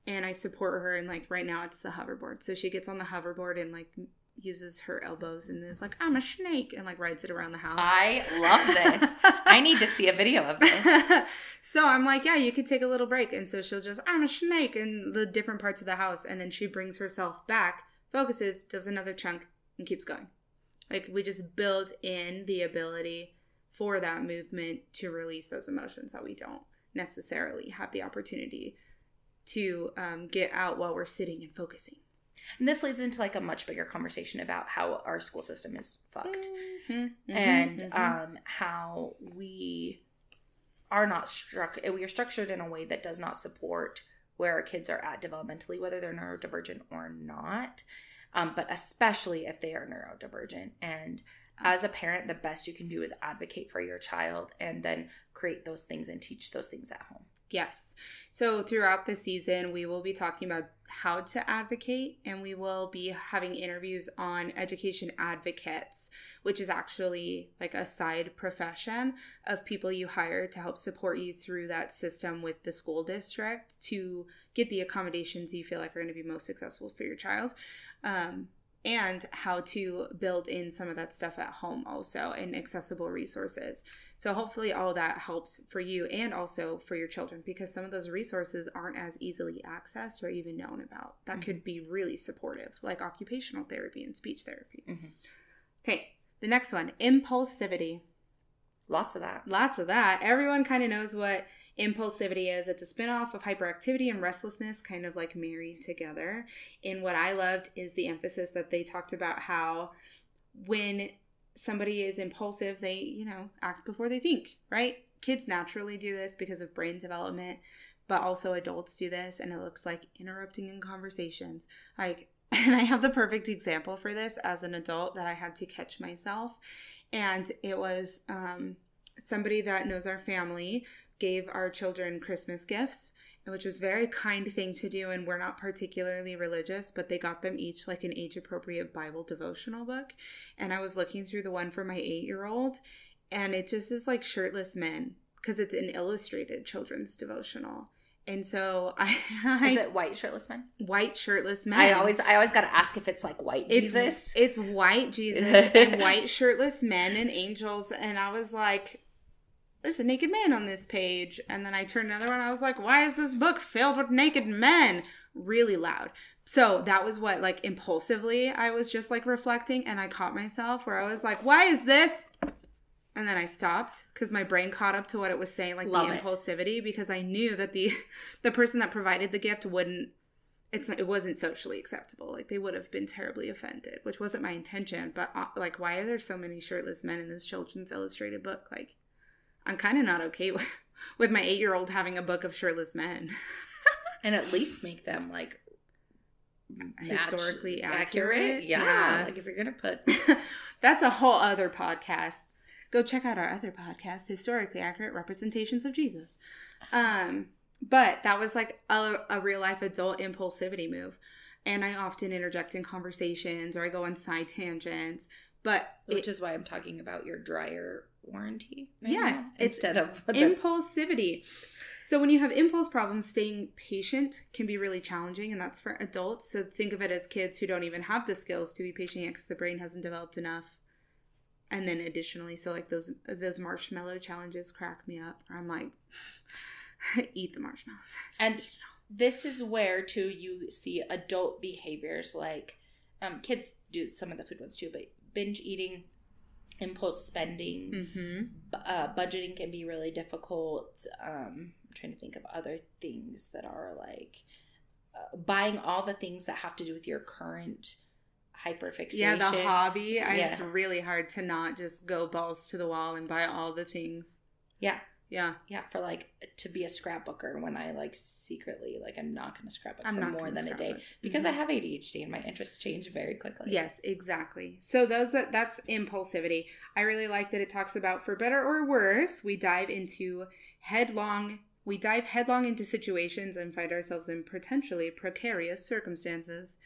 Speaker 1: and I support her. And like right now, it's the hoverboard, so she gets on the hoverboard and like uses her elbows and is like, "I'm a snake," and like rides it around the house.
Speaker 2: I love this. I need to see a video of this.
Speaker 1: so I'm like, yeah, you could take a little break. And so she'll just, I'm a snake in the different parts of the house. And then she brings herself back, focuses, does another chunk, and keeps going. Like we just build in the ability for that movement to release those emotions that we don't necessarily have the opportunity to um, get out while we're sitting and focusing.
Speaker 2: And this leads into like a much bigger conversation about how our school system is fucked.
Speaker 1: Mhm,
Speaker 2: and
Speaker 1: mhm.
Speaker 2: um, how we are not struck we are structured in a way that does not support where our kids are at developmentally whether they're neurodivergent or not um, but especially if they are neurodivergent and as a parent the best you can do is advocate for your child and then create those things and teach those things at home
Speaker 1: Yes. So throughout the season, we will be talking about how to advocate and we will be having interviews on education advocates, which is actually like a side profession of people you hire to help support you through that system with the school district to get the accommodations you feel like are going to be most successful for your child. Um, and how to build in some of that stuff at home also and accessible resources. So hopefully all that helps for you and also for your children because some of those resources aren't as easily accessed or even known about. That
Speaker 2: Mhm.
Speaker 1: could be really supportive, like occupational therapy and speech therapy.
Speaker 2: Mhm.
Speaker 1: Okay, the next one, impulsivity.
Speaker 2: lots of that
Speaker 1: Lots of that. Everyone kind of knows what impulsivity is. It's a spin-off of hyperactivity and restlessness kind of like married together. And what I loved is the emphasis that they talked about how when somebody is impulsive, they, you know, act before they think, right? Kids naturally do this because of brain development, but also adults do this and it looks like interrupting in conversations. Like and I have the perfect example for this as an adult that I had to catch myself. And it was um, somebody that knows our family gave our children Christmas gifts, which was a very kind thing to do. And we're not particularly religious, but they got them each like an age appropriate Bible devotional book. And I was looking through the one for my eight year old, and it just is like shirtless men because it's an illustrated children's devotional. And so I, I
Speaker 2: Is it white shirtless men?
Speaker 1: white shirtless men.
Speaker 2: I always I always gotta ask if it's like white
Speaker 1: it's,
Speaker 2: Jesus.
Speaker 1: It's white Jesus and white shirtless men and angels. And I was like, there's a naked man on this page. And then I turned another one. I was like, why is this book filled with naked men? Really loud. So that was what, like, impulsively, I was just like reflecting. And I caught myself where I was like, why is this? And then I stopped because my brain caught up to what it was saying, like
Speaker 2: Love
Speaker 1: the
Speaker 2: it.
Speaker 1: impulsivity, because I knew that the the person that provided the gift wouldn't it's it wasn't socially acceptable. Like they would have been terribly offended, which wasn't my intention. But uh, like, why are there so many shirtless men in this children's illustrated book? Like, I'm kind of not okay with with my eight year old having a book of shirtless men.
Speaker 2: and at least make them like
Speaker 1: Historically accurate?
Speaker 2: Yeah.
Speaker 1: Yeah.
Speaker 2: Like if you're gonna put
Speaker 1: That's a whole other podcast. Go check out our other podcast, historically accurate representations of Jesus. Um, but that was like a, a real life adult impulsivity move. And I often interject in conversations or I go on side tangents. But
Speaker 2: which
Speaker 1: it-
Speaker 2: is why I'm talking about your dryer warranty. right
Speaker 1: Yes,
Speaker 2: now, instead of the,
Speaker 1: impulsivity. So when you have impulse problems, staying patient can be really challenging, and that's for adults. So think of it as kids who don't even have the skills to be patient yet because the brain hasn't developed enough. And then additionally, so like those those marshmallow challenges crack me up. I'm like, eat the marshmallows. Just
Speaker 2: And-
Speaker 1: eat it all.
Speaker 2: this is where too you see adult behaviors like um, kids do some of the food ones too, but binge eating, impulse spending,
Speaker 1: Mhm.
Speaker 2: uh, budgeting can be really difficult. Um, I'm trying to think of other things that are like uh, buying all the things that have to do with your current hyperfixation.
Speaker 1: Yeah, the hobby.
Speaker 2: Yeah.
Speaker 1: It's really hard to not just go balls to the wall and buy all the things.
Speaker 2: Yeah.
Speaker 1: Yeah.
Speaker 2: Yeah, for like to be a scrapbooker when I like secretly like I'm not going to scrapbook
Speaker 1: I'm
Speaker 2: for
Speaker 1: not
Speaker 2: more than a day because
Speaker 1: Mhm.
Speaker 2: I have ADHD and my interests change very quickly.
Speaker 1: Yes, exactly. So those that's impulsivity. I really like that it talks about for better or worse, we dive into headlong we dive headlong into situations and find ourselves in potentially precarious circumstances.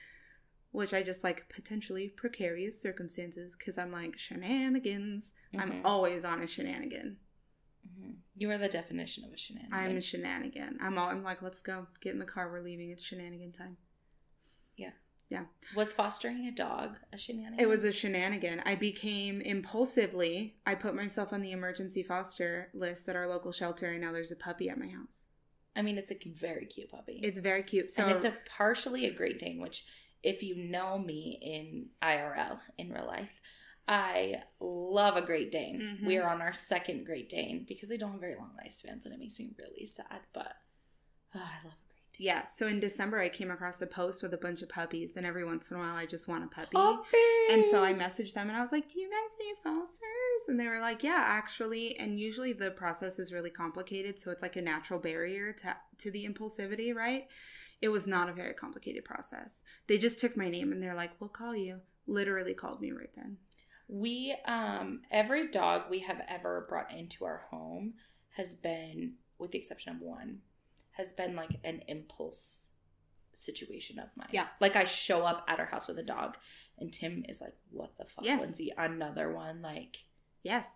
Speaker 1: Which I just like potentially precarious circumstances because I'm like shenanigans. I'm
Speaker 2: Mhm.
Speaker 1: always on a shenanigan.
Speaker 2: Mhm. You are the definition of a shenanigan.
Speaker 1: I'm a shenanigan. I'm all, I'm like, let's go. Get in the car. We're leaving. It's shenanigan time. Yeah. Yeah.
Speaker 2: Was fostering a dog a shenanigan?
Speaker 1: It was a shenanigan. I became impulsively. I put myself on the emergency foster list at our local shelter, and now there's a puppy at my house.
Speaker 2: I mean, it's a very cute puppy.
Speaker 1: It's very cute. So
Speaker 2: and it's a partially a Great Dane, which, if you know me in IRL in real life, I love a Great Dane.
Speaker 1: Mhm.
Speaker 2: We are on our second Great Dane because they don't have very long lifespans, and it makes me really sad. But oh, I love a Great Dane.
Speaker 1: yeah. So in December, I came across a post with a bunch of puppies, and every once in a while, I just want a puppy. And so I messaged them and I was like, Do you guys need fosters? And they were like, Yeah, actually. And usually the process is really complicated. So it's like a natural barrier to, to the impulsivity, right? It was not a very complicated process. They just took my name and they're like, We'll call you. Literally called me right then.
Speaker 2: We um every dog we have ever brought into our home has been, with the exception of one, has been like an impulse situation of mine.
Speaker 1: Yeah.
Speaker 2: Like I show up at our house with a dog and Tim is like, What the fuck,
Speaker 1: Yes.
Speaker 2: Lindsey? Another one, like
Speaker 1: Yes.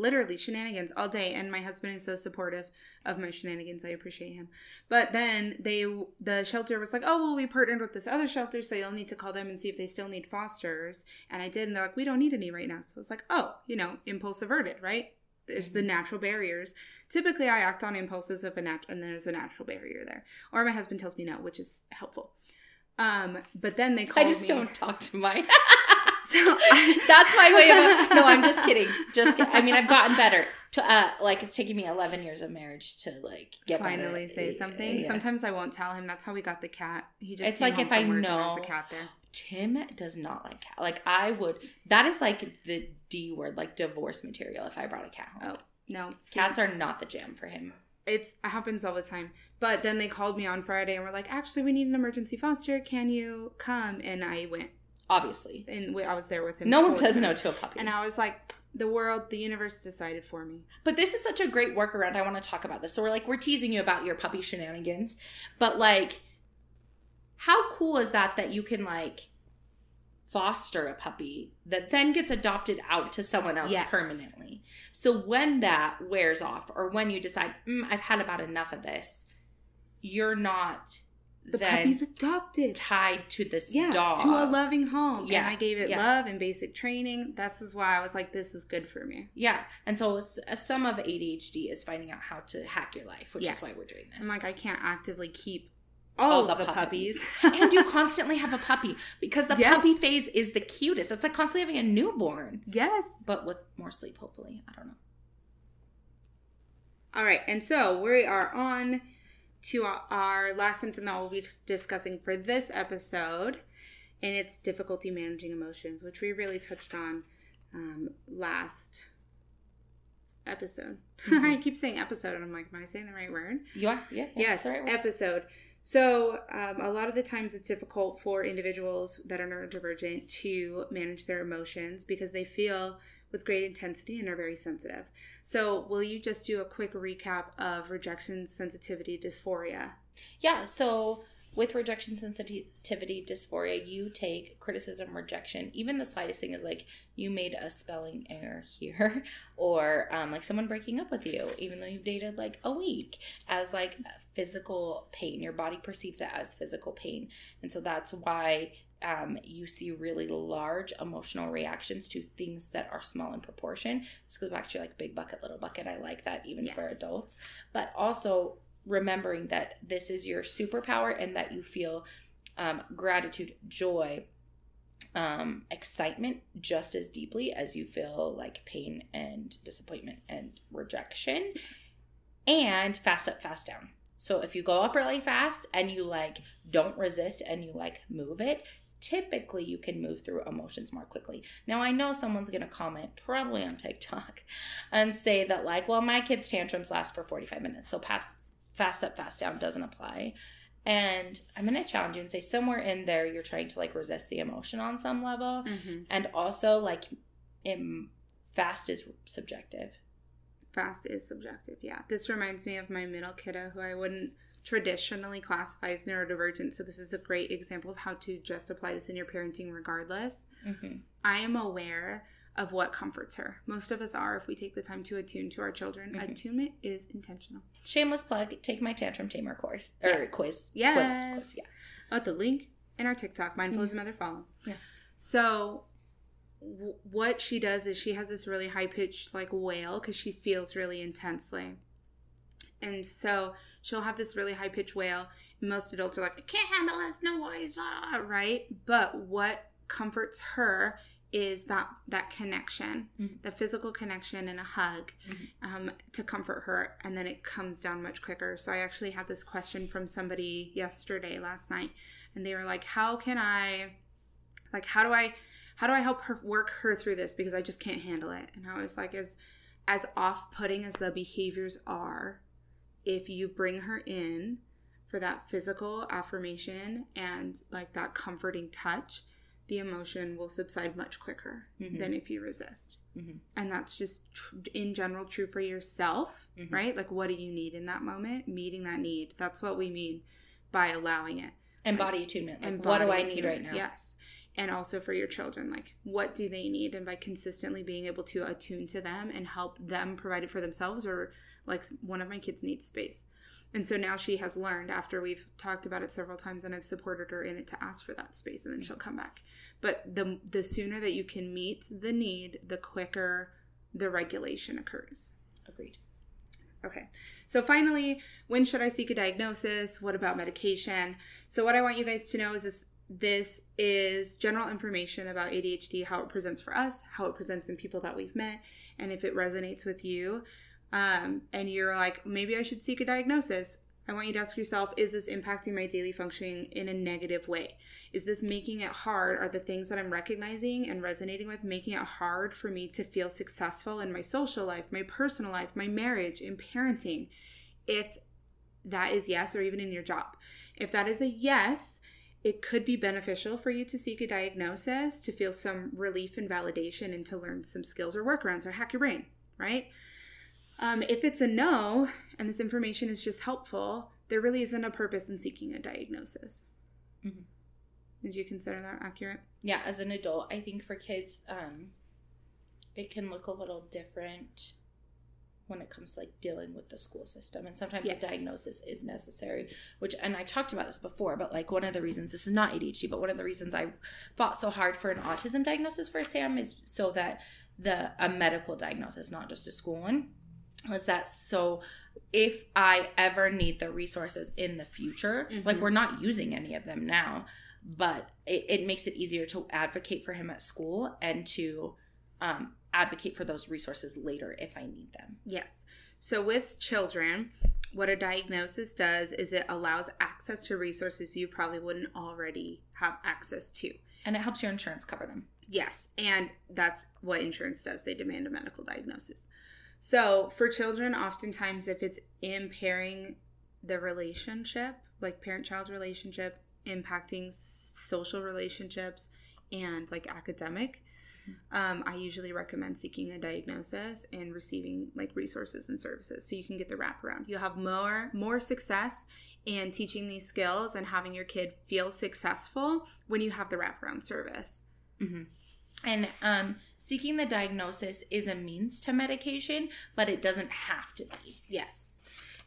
Speaker 1: Literally shenanigans all day. And my husband is so supportive of my shenanigans. I appreciate him. But then they, the shelter was like, oh, well, we partnered with this other shelter. So you'll need to call them and see if they still need fosters. And I did. And they're like, we don't need any right now. So it's like, oh, you know, impulse averted, right? There's the natural barriers. Typically, I act on impulses of a nat- and there's a natural barrier there. Or my husband tells me no, which is helpful. Um, but then they
Speaker 2: I just
Speaker 1: me.
Speaker 2: don't talk to my
Speaker 1: So
Speaker 2: That's my way of no. I'm just kidding. Just kid- I mean, I've gotten better. To uh, like it's taking me 11 years of marriage to like get better.
Speaker 1: finally say something.
Speaker 2: Yeah.
Speaker 1: Sometimes I won't tell him. That's how we got the cat. He just
Speaker 2: It's like if I
Speaker 1: there's
Speaker 2: know-
Speaker 1: a cat there.
Speaker 2: Tim does not like cat. Like I would. That is like the D word, like divorce material. If I brought a cat home,
Speaker 1: Oh no, see,
Speaker 2: cats are not the jam for him.
Speaker 1: It's it happens all the time. But then they called me on Friday and were like, "Actually, we need an emergency foster. Can you come?" And I went,
Speaker 2: Obviously,
Speaker 1: and we- I was there with him.
Speaker 2: no one says no to a puppy.
Speaker 1: And I was like, "The world, the universe decided for me."
Speaker 2: But this is such a great workaround. I want to talk about this. So we're like we're teasing you about your puppy shenanigans, but like, how cool is that that you can like foster a puppy that then gets adopted out to someone else
Speaker 1: Yes.
Speaker 2: permanently. So when that wears off, or when you decide, mm, I've had about enough of this, you're not
Speaker 1: The puppy's adopted.
Speaker 2: tied to this
Speaker 1: Yeah,
Speaker 2: dog.
Speaker 1: to a loving home.
Speaker 2: Yeah,
Speaker 1: And I gave it
Speaker 2: yeah.
Speaker 1: love and basic training. This is why I was like, this is good for me.
Speaker 2: Yeah, and so uh, some of ADHD is finding out how to hack your life, which
Speaker 1: Yes.
Speaker 2: is why we're doing this.
Speaker 1: I'm like, I can't actively keep all, of the, puppies.
Speaker 2: and you constantly have a puppy because the
Speaker 1: Yes.
Speaker 2: puppy phase is the cutest. It's like constantly having a newborn,
Speaker 1: yes.
Speaker 2: but with more sleep, hopefully. I don't know.
Speaker 1: All right, and so we are on to our, last symptom that we'll be discussing for this episode, and it's difficulty managing emotions, which we really touched on um, last episode. I keep saying episode, and I'm like, am I saying the right word?
Speaker 2: You are? Yeah. yeah
Speaker 1: yes,
Speaker 2: right
Speaker 1: episode. So, um, a lot of the times it's difficult for individuals that are neurodivergent to manage their emotions because they feel with great intensity and are very sensitive. So, will you just do a quick recap of rejection sensitivity dysphoria?
Speaker 2: Yeah, so with rejection sensitivity dysphoria, you take criticism, rejection, even the slightest thing is like you made a spelling error here, or um, like someone breaking up with you, even though you've dated like a week, as like physical pain. Your body perceives it as physical pain. And so that's why um, you see really large emotional reactions to things that are small in proportion. This goes back to like big bucket, little bucket. I like that even for adults. But also remembering that this is your superpower and that you feel um, gratitude, joy, um, excitement just as deeply as you feel like pain and disappointment and rejection. And fast up, fast down. So if you go up really fast and you like don't resist and you like move it, typically you can move through emotions more quickly. Now I know someone's going to comment probably on TikTok and say that like, well, my kids tantrums last for 45 minutes. So pass fast up, fast down doesn't apply. And I'm going to challenge you and say somewhere in there you're trying to like resist the emotion on some level
Speaker 1: Mm-hmm.
Speaker 2: and also like it, fast is subjective.
Speaker 1: Fast is subjective, yeah. This reminds me of my middle kiddo who I wouldn't traditionally classify as neurodivergent. So, this is a great example of how to just apply this in your parenting regardless.
Speaker 2: Mm-hmm.
Speaker 1: I am aware of what comforts her. Most of us are if we take the time to attune to our children.
Speaker 2: Mhm.
Speaker 1: Attunement is intentional.
Speaker 2: Shameless plug, take my tantrum tamer course or quiz.
Speaker 1: Yes.
Speaker 2: Quiz, quiz, yeah.
Speaker 1: Oh, the link in our TikTok, Mindful as a Mother Follow.
Speaker 2: Yeah.
Speaker 1: So, w- what she does is she has this really high pitched like wail because she feels really intensely. And so she'll have this really high pitched wail. Most adults are like, I can't handle this noise, ah," right? But what comforts her is that that connection,
Speaker 2: Mhm.
Speaker 1: the physical connection and a hug
Speaker 2: Mhm.
Speaker 1: um, to comfort her, and then it comes down much quicker. So I actually had this question from somebody yesterday, last night, and they were like, "How can I, like, how do I, how do I help her work her through this because I just can't handle it?" And I was like, as as off-putting as the behaviors are, if you bring her in for that physical affirmation and like that comforting touch, the emotion will subside much quicker
Speaker 2: Mhm.
Speaker 1: than if you resist.
Speaker 2: Mhm.
Speaker 1: And that's just tr- in general true for yourself,
Speaker 2: Mhm.
Speaker 1: right? Like, what do you need in that moment? Meeting that need. That's what we mean by allowing it.
Speaker 2: And body attunement. Like,
Speaker 1: And
Speaker 2: what do I need right now?
Speaker 1: Yes. And also for your children, like, what do they need? And by consistently being able to attune to them and help them provide it for themselves, or like one of my kids needs space. And so now she has learned after we've talked about it several times and I've supported her in it to ask for that space and then she'll come back. But the the sooner that you can meet the need, the quicker the regulation occurs.
Speaker 2: Agreed.
Speaker 1: Okay. So finally, when should I seek a diagnosis? What about medication? So what I want you guys to know is this this is general information about ADHD, how it presents for us, how it presents in people that we've met, and if it resonates with you, um, and you're like, maybe I should seek a diagnosis. I want you to ask yourself, is this impacting my daily functioning in a negative way? Is this making it hard? Are the things that I'm recognizing and resonating with making it hard for me to feel successful in my social life, my personal life, my marriage, in parenting? If that is yes, or even in your job. If that is a yes, it could be beneficial for you to seek a diagnosis to feel some relief and validation and to learn some skills or workarounds or hack your brain, right? Um, if it's a no and this information is just helpful, there really isn't a purpose in seeking a diagnosis.
Speaker 2: Mhm.
Speaker 1: Would you consider that accurate?
Speaker 2: Yeah, as an adult, I think for kids, um, it can look a little different when it comes to like dealing with the school system and sometimes
Speaker 1: Yes.
Speaker 2: a diagnosis is necessary which and i've talked about this before but like one of the reasons this is not adhd but one of the reasons i fought so hard for an autism diagnosis for sam is so that the a medical diagnosis not just a school one was that so if i ever need the resources in the future like
Speaker 1: Mhm.
Speaker 2: we're not using any of them now but it, it makes it easier to advocate for him at school and to um, advocate for those resources later if I need them.
Speaker 1: Yes. So with children, what a diagnosis does is it allows access to resources you probably wouldn't already have access to.
Speaker 2: And it helps your insurance cover them.
Speaker 1: Yes, and that's what insurance does. They demand a medical diagnosis. So, for children, oftentimes if it's impairing the relationship, like parent child relationship, impacting social relationships and like academic, um, I usually recommend seeking a diagnosis and receiving like resources and services so you can get the wraparound. You'll have more more success in teaching these skills and having your kid feel successful when you have the wraparound service.
Speaker 2: And um, seeking the diagnosis is a means to medication, but it doesn't have to be.
Speaker 1: Yes.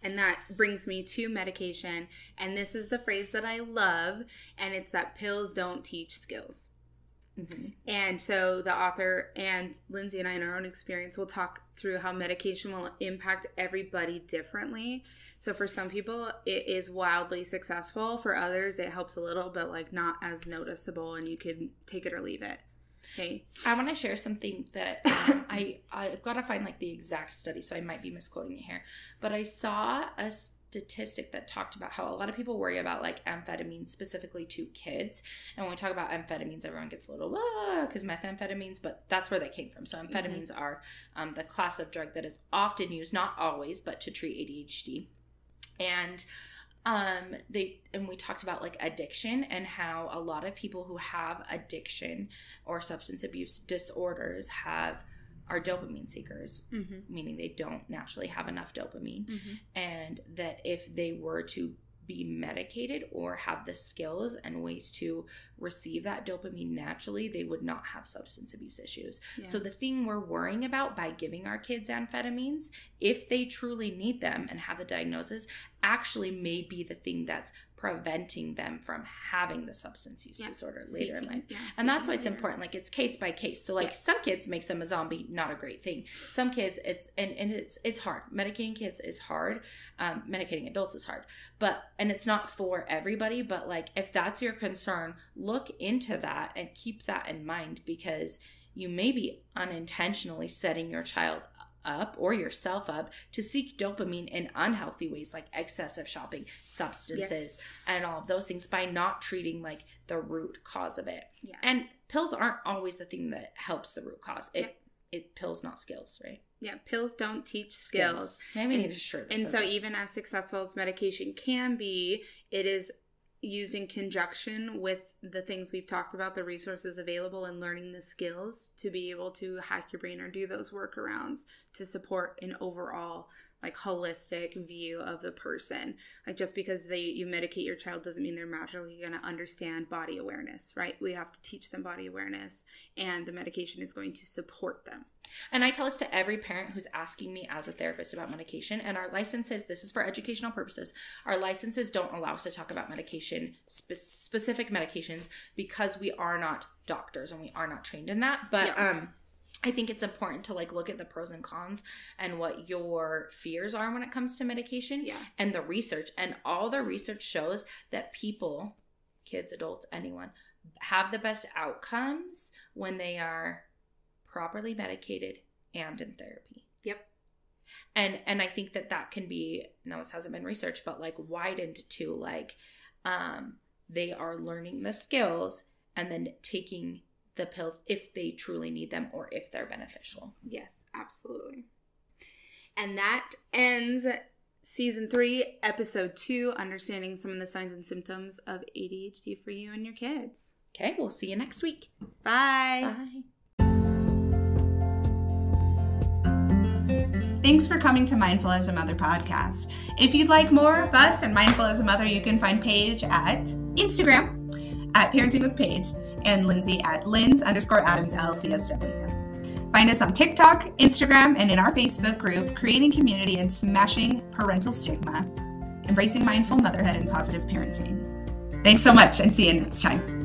Speaker 1: And that brings me to medication. And this is the phrase that I love, and it's that pills don't teach skills. And so the author and Lindsey and I, in our own experience, will talk through how medication will impact everybody differently. So for some people, it is wildly successful. For others, it helps a little, but like not as noticeable, and you can take it or leave it. Okay.
Speaker 2: I want to share something that um, I I've got to find like the exact study, so I might be misquoting it here. But I saw a statistic that talked about how a lot of people worry about like amphetamines specifically to kids. And when we talk about amphetamines, everyone gets a little because methamphetamines, but that's where they came from. So amphetamines are um, the class of drug that is often used, not always, but to treat ADHD. And um they and we talked about like addiction and how a lot of people who have addiction or substance abuse disorders have are dopamine seekers
Speaker 1: Mm-hmm.
Speaker 2: meaning they don't naturally have enough dopamine
Speaker 1: Mm-hmm.
Speaker 2: and that if they were to be medicated or have the skills and ways to receive that dopamine naturally they would not have substance abuse issues so the thing we're worrying about by giving our kids amphetamines, if they truly need them and have the diagnosis, actually may be the thing that's preventing them from having the substance use
Speaker 1: Yeah.
Speaker 2: disorder later in life.
Speaker 1: yeah,
Speaker 2: And that's why it's
Speaker 1: later.
Speaker 2: important. Like it's case by case. So like
Speaker 1: Yeah.
Speaker 2: some kids makes them a zombie, not a great thing. Some kids it's and, and it's it's hard. Medicating kids is hard. Um, medicating adults is hard. But and it's not for everybody, but like if that's your concern, look into that and keep that in mind because you may be unintentionally setting your child up or yourself up to seek dopamine in unhealthy ways like excessive shopping, substances, and all of those things by not treating like the root cause of it.
Speaker 1: Yes.
Speaker 2: And pills aren't always the thing that helps the root cause. It
Speaker 1: Yep.
Speaker 2: it pills not skills, right?
Speaker 1: yeah, pills don't teach skills.
Speaker 2: Maybe we
Speaker 1: And-
Speaker 2: need a shirt.
Speaker 1: And so,
Speaker 2: that.
Speaker 1: even as successful as medication can be, it is used in conjunction with the things we've talked about, the resources available, and learning the skills to be able to hack your brain or do those workarounds to support an overall like holistic view of the person like just because they you medicate your child doesn't mean they're magically going to understand body awareness right we have to teach them body awareness and the medication is going to support them
Speaker 2: And I tell this to every parent who's asking me as a therapist about medication. And our licenses, this is for educational purposes, our licenses don't allow us to talk about medication, spe- specific medications, because we are not doctors and we are not trained in that. But
Speaker 1: Yeah.
Speaker 2: um, I think it's important to like look at the pros and cons and what your fears are when it comes to medication
Speaker 1: yeah
Speaker 2: and the research. And all the research shows that people, kids, adults, anyone, have the best outcomes when they are properly medicated and in therapy.
Speaker 1: Yep.
Speaker 2: And and I think that that can be now this hasn't been researched, but like widened to like um they are learning the skills and then taking the pills if they truly need them or if they're beneficial.
Speaker 1: Yes, absolutely. And that ends season three, episode two, understanding some of the signs and symptoms of ADHD for you and your kids.
Speaker 2: Okay, we'll see you next week.
Speaker 1: Bye.
Speaker 2: Bye.
Speaker 3: Thanks for coming to Mindful as a Mother podcast. If you'd like more of us and Mindful as a Mother, you can find Paige at Instagram at Parenting with Paige and Lindsey at Linz underscore Adams LCSW.
Speaker 1: Find us on TikTok, Instagram, and in our Facebook group, Creating Community and Smashing Parental Stigma, Embracing Mindful Motherhood and Positive Parenting. Thanks so much and see you next time.